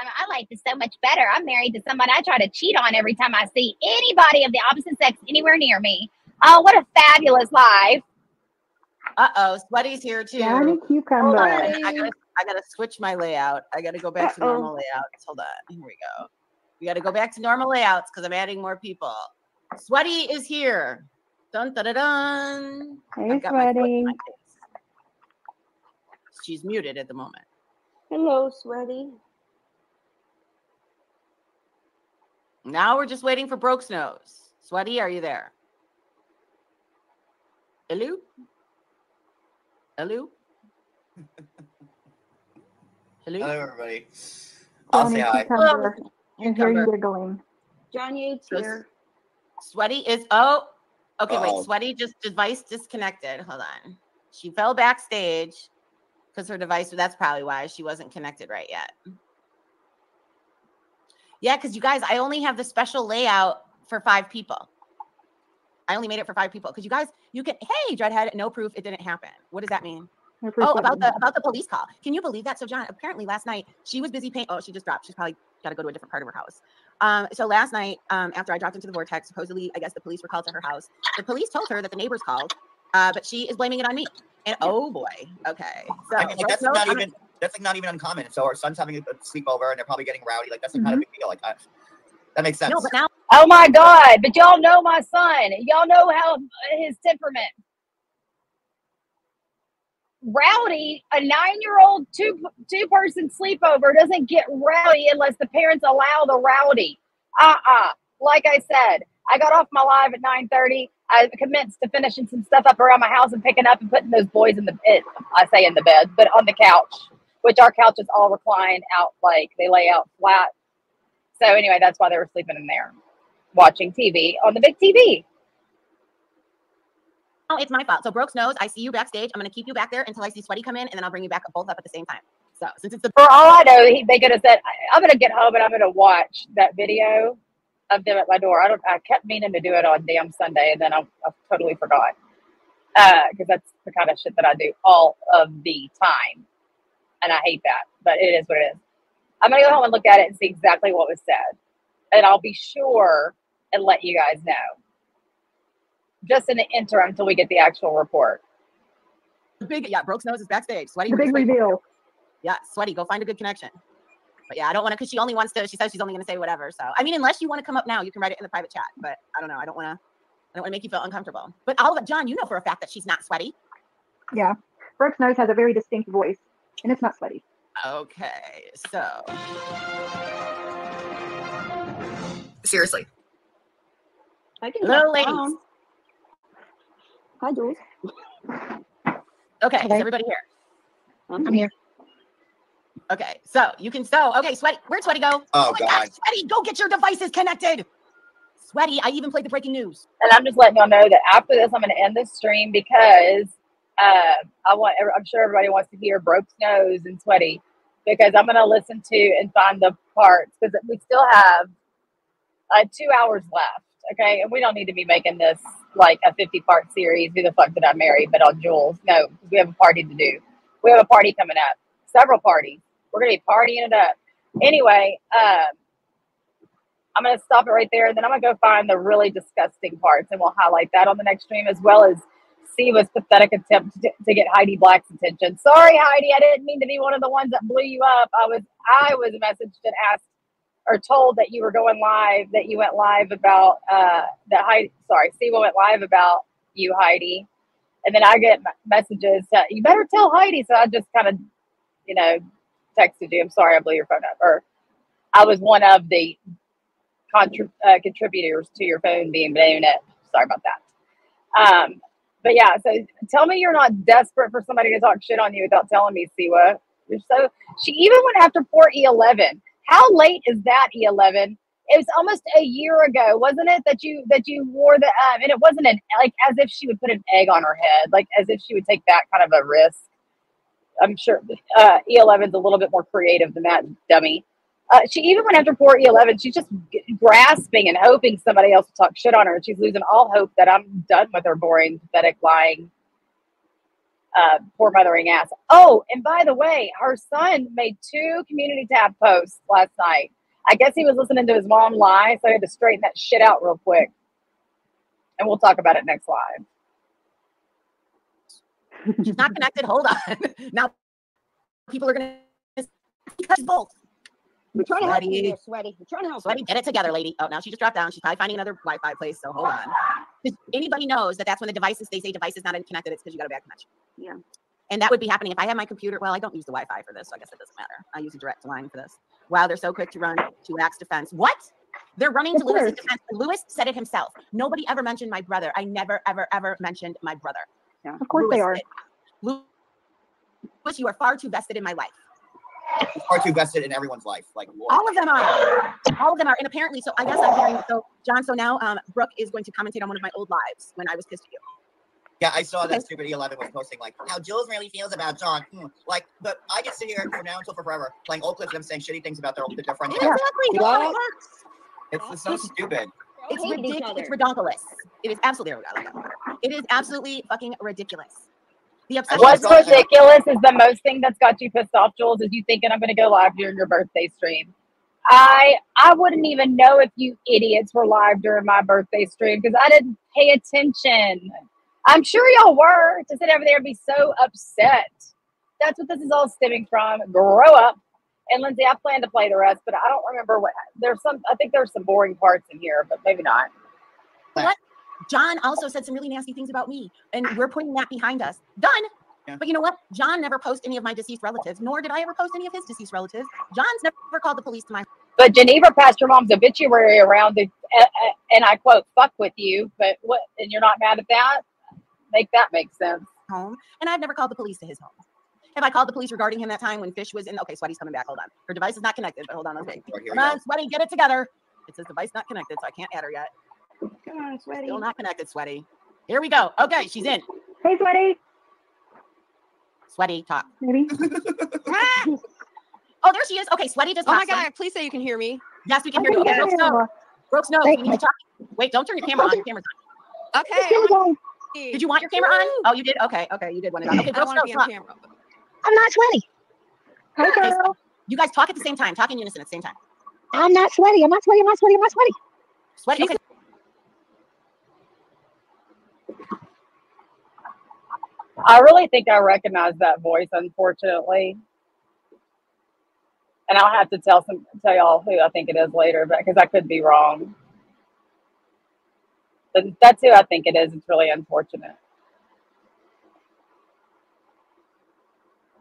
I, I like this so much better. I'm married to someone I try to cheat on every time I see anybody of the opposite sex anywhere near me. Oh, what a fabulous life. Uh oh, Sweaty's here too. Johnny Hold Cucumber. on. I gotta, I gotta switch my layout. I gotta go back to Uh-oh. normal layouts. Hold on. Here we go. We gotta go back to normal layouts because I'm adding more people. Sweaty is here. Dun dun dun dun. Hey, I've got my foot in Sweaty. She's muted at the moment. Hello, sweaty. Now we're just waiting for Brooke's nose. Sweaty, are you there? Hello? Hello? Hello? Hello, everybody. I'll Johnny say hi. Cucumber. I hear you Cucumber. giggling. Johnny Eight's Yes. here. Sweaty is oh okay Uh-oh. wait oh. sweaty just device disconnected hold on she fell backstage because her device that's probably why she wasn't connected right yet yeah because you guys I only have the special layout for five people I only made it for five people because you guys you can hey Dreadhead no proof it didn't happen what does that mean Oh, about the about the police call. Can you believe that? So, John, apparently last night she was busy paying. Oh, she just dropped. She's probably got to go to a different part of her house. Um, so last night, um, after I dropped into the vortex, supposedly, I guess the police were called to her house. The police told her that the neighbors called, uh, but she is blaming it on me. And oh boy, okay. So I mean, like, that's no, not I'm- even that's like not even uncommon. So our son's having a a sleepover, and they're probably getting rowdy. Like that's like not a big deal. Like I, that makes sense. no, but now Oh my God. But y'all know my son. Y'all know how his temperament. Rowdy, a nine year old two two person sleepover doesn't get rowdy unless the parents allow the rowdy. Uh uh Like I said, I got off my live at 9:30. I commenced to finishing some stuff up around my house and picking up and putting those boys in the bed I say in the bed, but on the couch, which our couches all recline out like they lay out flat. So anyway, that's why they were sleeping in there, watching TV on the big TV. Oh, it's my fault. So Brooks knows I see you backstage. I'm gonna keep you back there until I see Sweaty come in, and then I'll bring you back both up at the same time. So since it's the For all I know, he, they could have said, "I'm going to get home and I'm going to watch that video of them at my door." I don't. I kept meaning to do it on damn Sunday, and then I, I totally forgot uh, because that's the kind of shit that I do all of the time, and I hate that. But it is what it is. I'm to go home and look at it and see exactly what was said, and I'll be sure and let you guys know. Just in the interim until we get the actual report. big yeah. Brooks knows is backstage. Sweaty, The big just reveal. Yeah, sweaty. Go find a good connection. But yeah, I don't want to because she only wants to. She says she's only going to say whatever. So I mean, unless you want to come up now, you can write it in the private chat. But I don't know. I don't want to. I don't want to make you feel uncomfortable. But I'll let John. You know for a fact that she's not sweaty. Yeah. Brooke's nose has a very distinct voice, and it's not sweaty. Okay, so seriously, I can hello, ladies. down. Hi, Jules. Okay, is everybody here? I'm here. Okay, so you can so okay, sweaty. Where'd sweaty go? Oh, my God. sweaty, go get your devices connected. Sweaty, I even played the breaking news. And I'm just letting y'all know that after this, I'm going to end the stream because uh, I want. I'm sure everybody wants to hear Broke's nose and sweaty because I'm going to listen to and find the parts because we still have uh, two hours left. Okay, and we don't need to be making this like a 50 part series. Who the fuck did I marry? But on Jules, no, we have a party to do. We have a party coming up. Several parties. We're going to be partying it up. Anyway, um, I'm going to stop it right there, and then I'm going to go find the really disgusting parts, and we'll highlight that on the next stream, as well as Siva's pathetic attempt to, to get Heidi Black's attention. Sorry, Heidi, I didn't mean to be one of the ones that blew you up. I was I was messaged and asked or told that you were going live, that you went live about uh, that Heidi. Sorry, Siva went live about you, Heidi, and then I get messages you better tell Heidi. So I just kind of, you know, texted you. I'm sorry, I blew your phone up, or I was one of the contrib- uh, contributors to your phone being blown up. Sorry about that. Um, but yeah, so tell me you're not desperate for somebody to talk shit on you without telling me, Siwa. You're so. She even went after poor E11. How late is that, E11? It was almost a year ago, wasn't it? That you that you wore the um, and it wasn't an like as if she would put an egg on her head, like as if she would take that kind of a risk. I'm sure uh, E11's a little bit more creative than that, dummy. Uh, she even went after poor E11. She's just g- grasping and hoping somebody else will talk shit on her. And she's losing all hope that I'm done with her boring, pathetic, lying, uh, poor mothering ass. Oh, and by the way, her son made two community tab posts last night. I guess he was listening to his mom lie, so I had to straighten that shit out real quick. And we'll talk about it next live. She's not connected. Hold on. [laughs] now people are gonna because both. We're trying to help you Sweaty. here, sweaty. We're trying to help Sweaty, you. get it together, lady. Oh, now she just dropped down. She's probably finding another Wi-Fi place. So hold on. 'Cause Anybody knows that that's when the devices they say device is not connected. It's because you got a bad connection. Yeah. And that would be happening if I had my computer. Well, I don't use the Wi-Fi for this, so I guess it doesn't matter. I use a direct line for this. Wow, they're so quick to run to Axe defense. What? They're running to Of Lewis's defense. Lewis said it himself. Nobody ever mentioned my brother. I never, ever, ever mentioned my brother. Yeah. Of course they are. did. Lewis, you are far too vested in my life. It's far too vested in everyone's life. Like, Lord. All of them are. All of them are. And apparently, so I guess I'm hearing. So, John, so now um, Brooke is going to commentate on one of my old lives when I was pissed at you. Yeah, I saw Okay. that stupid E11 was posting like how Jules really feels about John. Hmm. Like, but I get to sit here from now until forever playing old clips of them saying shitty things about their their friends. Exactly. That's it What? works. It's, it's so stupid. It's ridiculous. It's other. redonkulous. It is absolutely ridiculous. It is absolutely fucking ridiculous. The obsession. What's saw ridiculous is the most thing that's got you pissed off, Jules, is you thinking I'm going to go live during your birthday stream. I I wouldn't even know if you idiots were live during my birthday stream because I didn't pay attention. I'm sure y'all were to sit over there and be so upset. That's what this is all stemming from. Grow up. And Lindsay, I plan to play the rest, but I don't remember what there's some. I think there's some boring parts in here, but maybe not. John also said some really nasty things about me, and we're putting that behind us. Done. Yeah. But you know what? John never posted any of my deceased relatives, nor did I ever post any of his deceased relatives. John's never called the police to my But Geneva passed your mom's obituary around, the, uh, uh, and I quote, "fuck with you." But what? And you're not mad at that? Make that make sense. home, and I've never called the police to his home. Have I called the police regarding him that time when Fish was in? Okay, Sweaty's coming back. Hold on. Her device is not connected, but hold on. Let's wait. Or here Come on. Sweaty, get it together. It says device not connected, so I can't add her yet. Come on, sweaty. Still not connected, Sweaty. Here we go. Okay, she's in. Hey, sweaty. Sweaty, talk. Maybe. [laughs] Ah! Oh, there she is. Okay, Sweaty just Oh my talked. Sweaty- god, please say you can hear me. Yes, we can hear you. Okay, Brooke Snow. Brooke Snow, Thank you need to talk. Wait, don't turn your camera on. Your camera's on. Okay. Did you want your camera on? Oh, you did? Okay, okay, you did want it on. Okay, I don't Brooke want to Snow, be on talk. camera. I'm not sweaty. Hi, Okay, girl. You guys talk at the same time. Talk in unison at the same time. I'm not sweaty. I'm not sweaty. I'm not sweaty. I'm not sweaty. Sweaty. Okay. I really think I recognize that voice, unfortunately. And I'll have to tell some tell y'all who I think it is later, but because I could be wrong. But that's who I think it is. It's really unfortunate.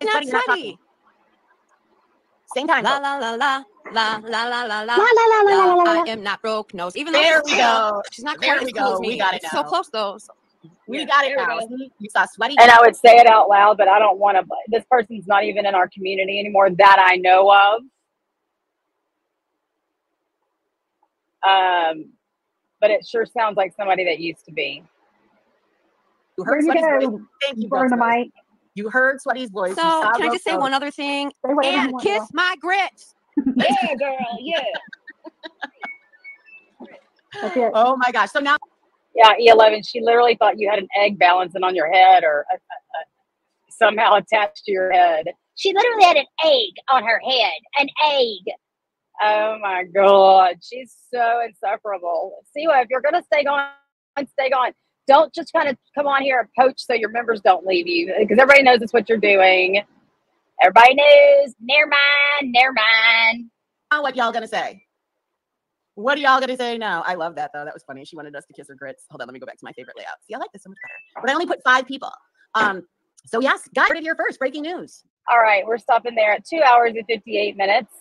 talking, not sweaty, you're not sweaty. talking. Same time. La la la la la la la la la. La, la, la, la, la, la, la, I la. am not broke nose. Even though There she's, we go. she's not There quite we as cool go. as We me. got it It's so now. close though. So- We Yeah, got it there now. go. You saw sweaty. And I would say it out loud, but I don't want to. This person's not even in our community anymore that I know of. Um, but it sure sounds like somebody that used to be. You There heard you Sweaty's voice. Thank you, Burn the mic. You heard Sweaty's voice. So you saw can I just say Rose. one other thing? Say whatever you And want, kiss girl. my grits. [laughs] Yeah, girl. Yeah. Oh my gosh. So now Yeah, E11. She literally thought you had an egg balancing on your head or uh, uh, uh, somehow attached to your head. She literally had an egg on her head. An egg. Oh my God. She's so insufferable. See what? If you're going to stay gone, stay gone. Don't just kind of come on here and poach so your members don't leave you because everybody knows it's what you're doing. Everybody knows. Never mind. Never mind. now what y'all gonna say? What are y'all gonna say now? I love that though. That was funny. She wanted us to kiss her grits. Hold on, let me go back to my favorite layout. See, I like this so much better. But I only put five people. Um, so yes, heard it here first. Breaking news. All right, we're stopping there at two hours and 58 minutes.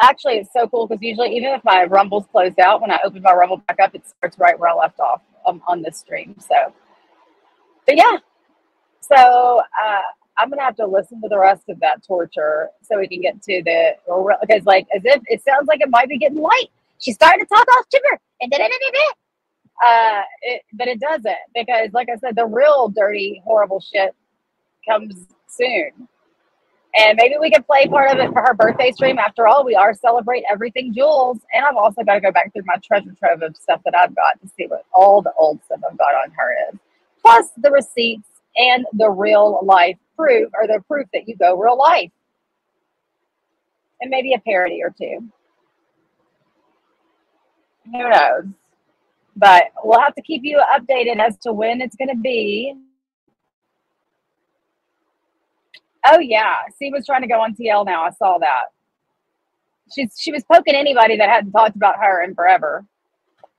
Actually, it's so cool because usually, even if my Rumble's closed out, when I open my Rumble back up, it starts right where I left off um, on this stream. So, but yeah, so uh, I'm gonna have to listen to the rest of that torture so we can get to the because, like, as if it sounds like it might be getting light. She's starting to talk all sugar. And da-da-da-da-da. Uh, it, but it doesn't because, like I said, the real dirty, horrible shit comes soon. And maybe we could play part of it for her birthday stream. After all, we are celebrate everything Jules. And I've also got to go back through my treasure trove of stuff that I've got to see what all the old stuff I've got on her is. Plus the receipts and the real life proof or the proof that you go real life. And maybe a parody or two. Who knows? But we'll have to keep you updated as to when it's going to be. Oh yeah, C was trying to go on TL now. I saw that. She's she was poking anybody that hadn't talked about her in forever.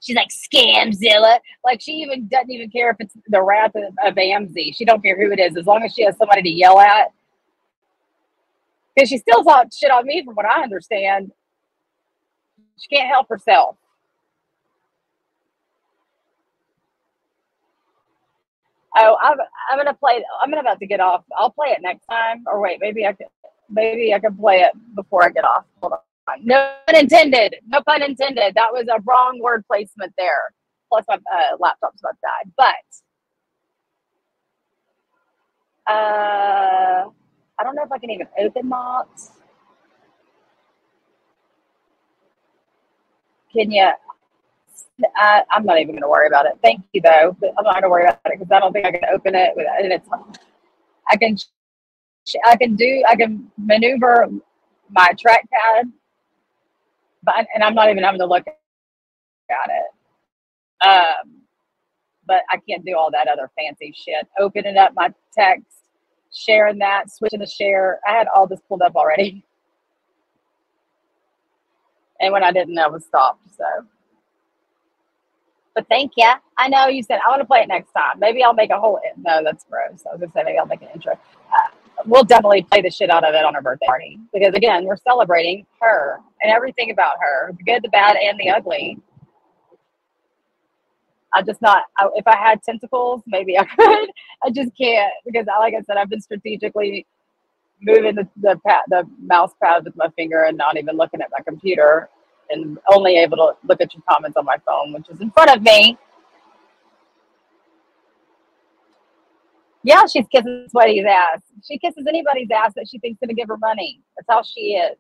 She's like Scamzilla. Like she even doesn't even care if it's the wrath of, of Amzi. She don't care who it is as long as she has somebody to yell at. Because she still thought shit on me, from what I understand. She can't help herself. Oh, I'm I'm gonna play. I'm gonna about to get off. I'll play it next time. Or wait, maybe I could. Maybe I can play it before I get off. Hold on. No pun intended. No pun intended. That was a wrong word placement there. Plus, my uh, laptop's about to die. But uh, I don't know if I can even open Mops. Can you? I, I'm not even going to worry about it. Thank you, though. I'm not going to worry about it because I don't think I can open it. With, and it's, I can, I can do, I can maneuver my trackpad, but and I'm not even having to look at it. Um, but I can't do all that other fancy shit. Opening up my text, sharing that, switching the share. I had all this pulled up already, [laughs] and when I didn't, I was stopped. So. But thank you. I know you said I want to play it next time. Maybe I'll make a whole. No, that's gross. I was gonna say maybe I'll make an intro. Uh, we'll definitely play the shit out of it on her birthday party because again, we're celebrating her and everything about her, the good, the bad, and the ugly. I just not. I, if I had tentacles, maybe I [laughs] could. I just can't because, I, like I said, I've been strategically moving the the, the mouse pad with my finger and not even looking at my computer and only able to look at your comments on my phone, which is in front of me. Yeah, she's kissing Sweaty's ass. She kisses anybody's ass that she thinks gonna give her money. That's how she is.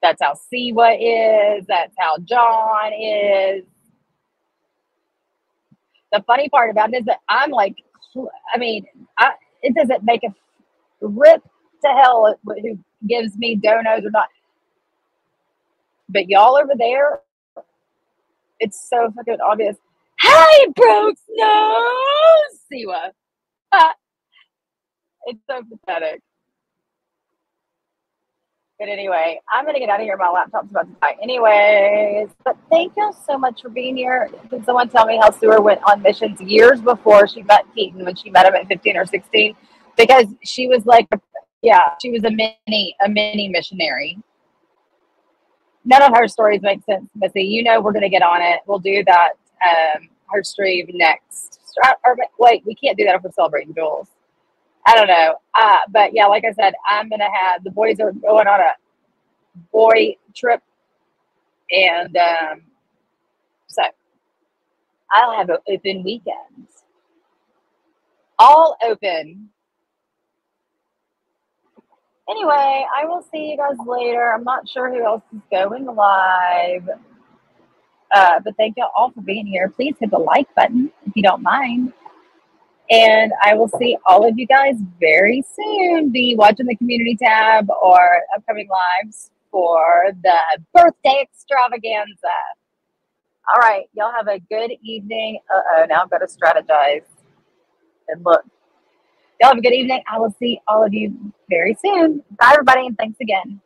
That's how Siwa is. That's how John is. The funny part about it is that I'm like, I mean, I, it doesn't make a rip to hell who gives me donos or not. But y'all over there, it's so fucking obvious. Hey, Brooks, no, Siwa. [laughs] It's so pathetic. But anyway, I'm gonna get out of here. My laptop's about to die. Anyways, but thank y'all so much for being here. Can someone tell me how Sewer went on missions years before she met Keaton when she met him at 15 or 16? because she was like, yeah, she was a mini a mini missionary. None of her stories make sense, Missy. You know we're gonna get on it. We'll do that um her stream next. Or, wait, we can't do that if we're celebrating Jules. I don't know. Uh, but yeah, like I said, I'm gonna have the boys are going on a boy trip, and um, so I'll have an open weekend. All open. Anyway, I will see you guys later. I'm not sure who else is going live. Uh, but thank you all for being here. Please hit the like button if you don't mind. And I will see all of you guys very soon. Be watching the community tab or upcoming lives for the birthday extravaganza. All right, y'all have a good evening. Uh oh, now I've got to strategize and look. Y'all have a good evening. I will see all of you very soon. Bye, everybody, and thanks again.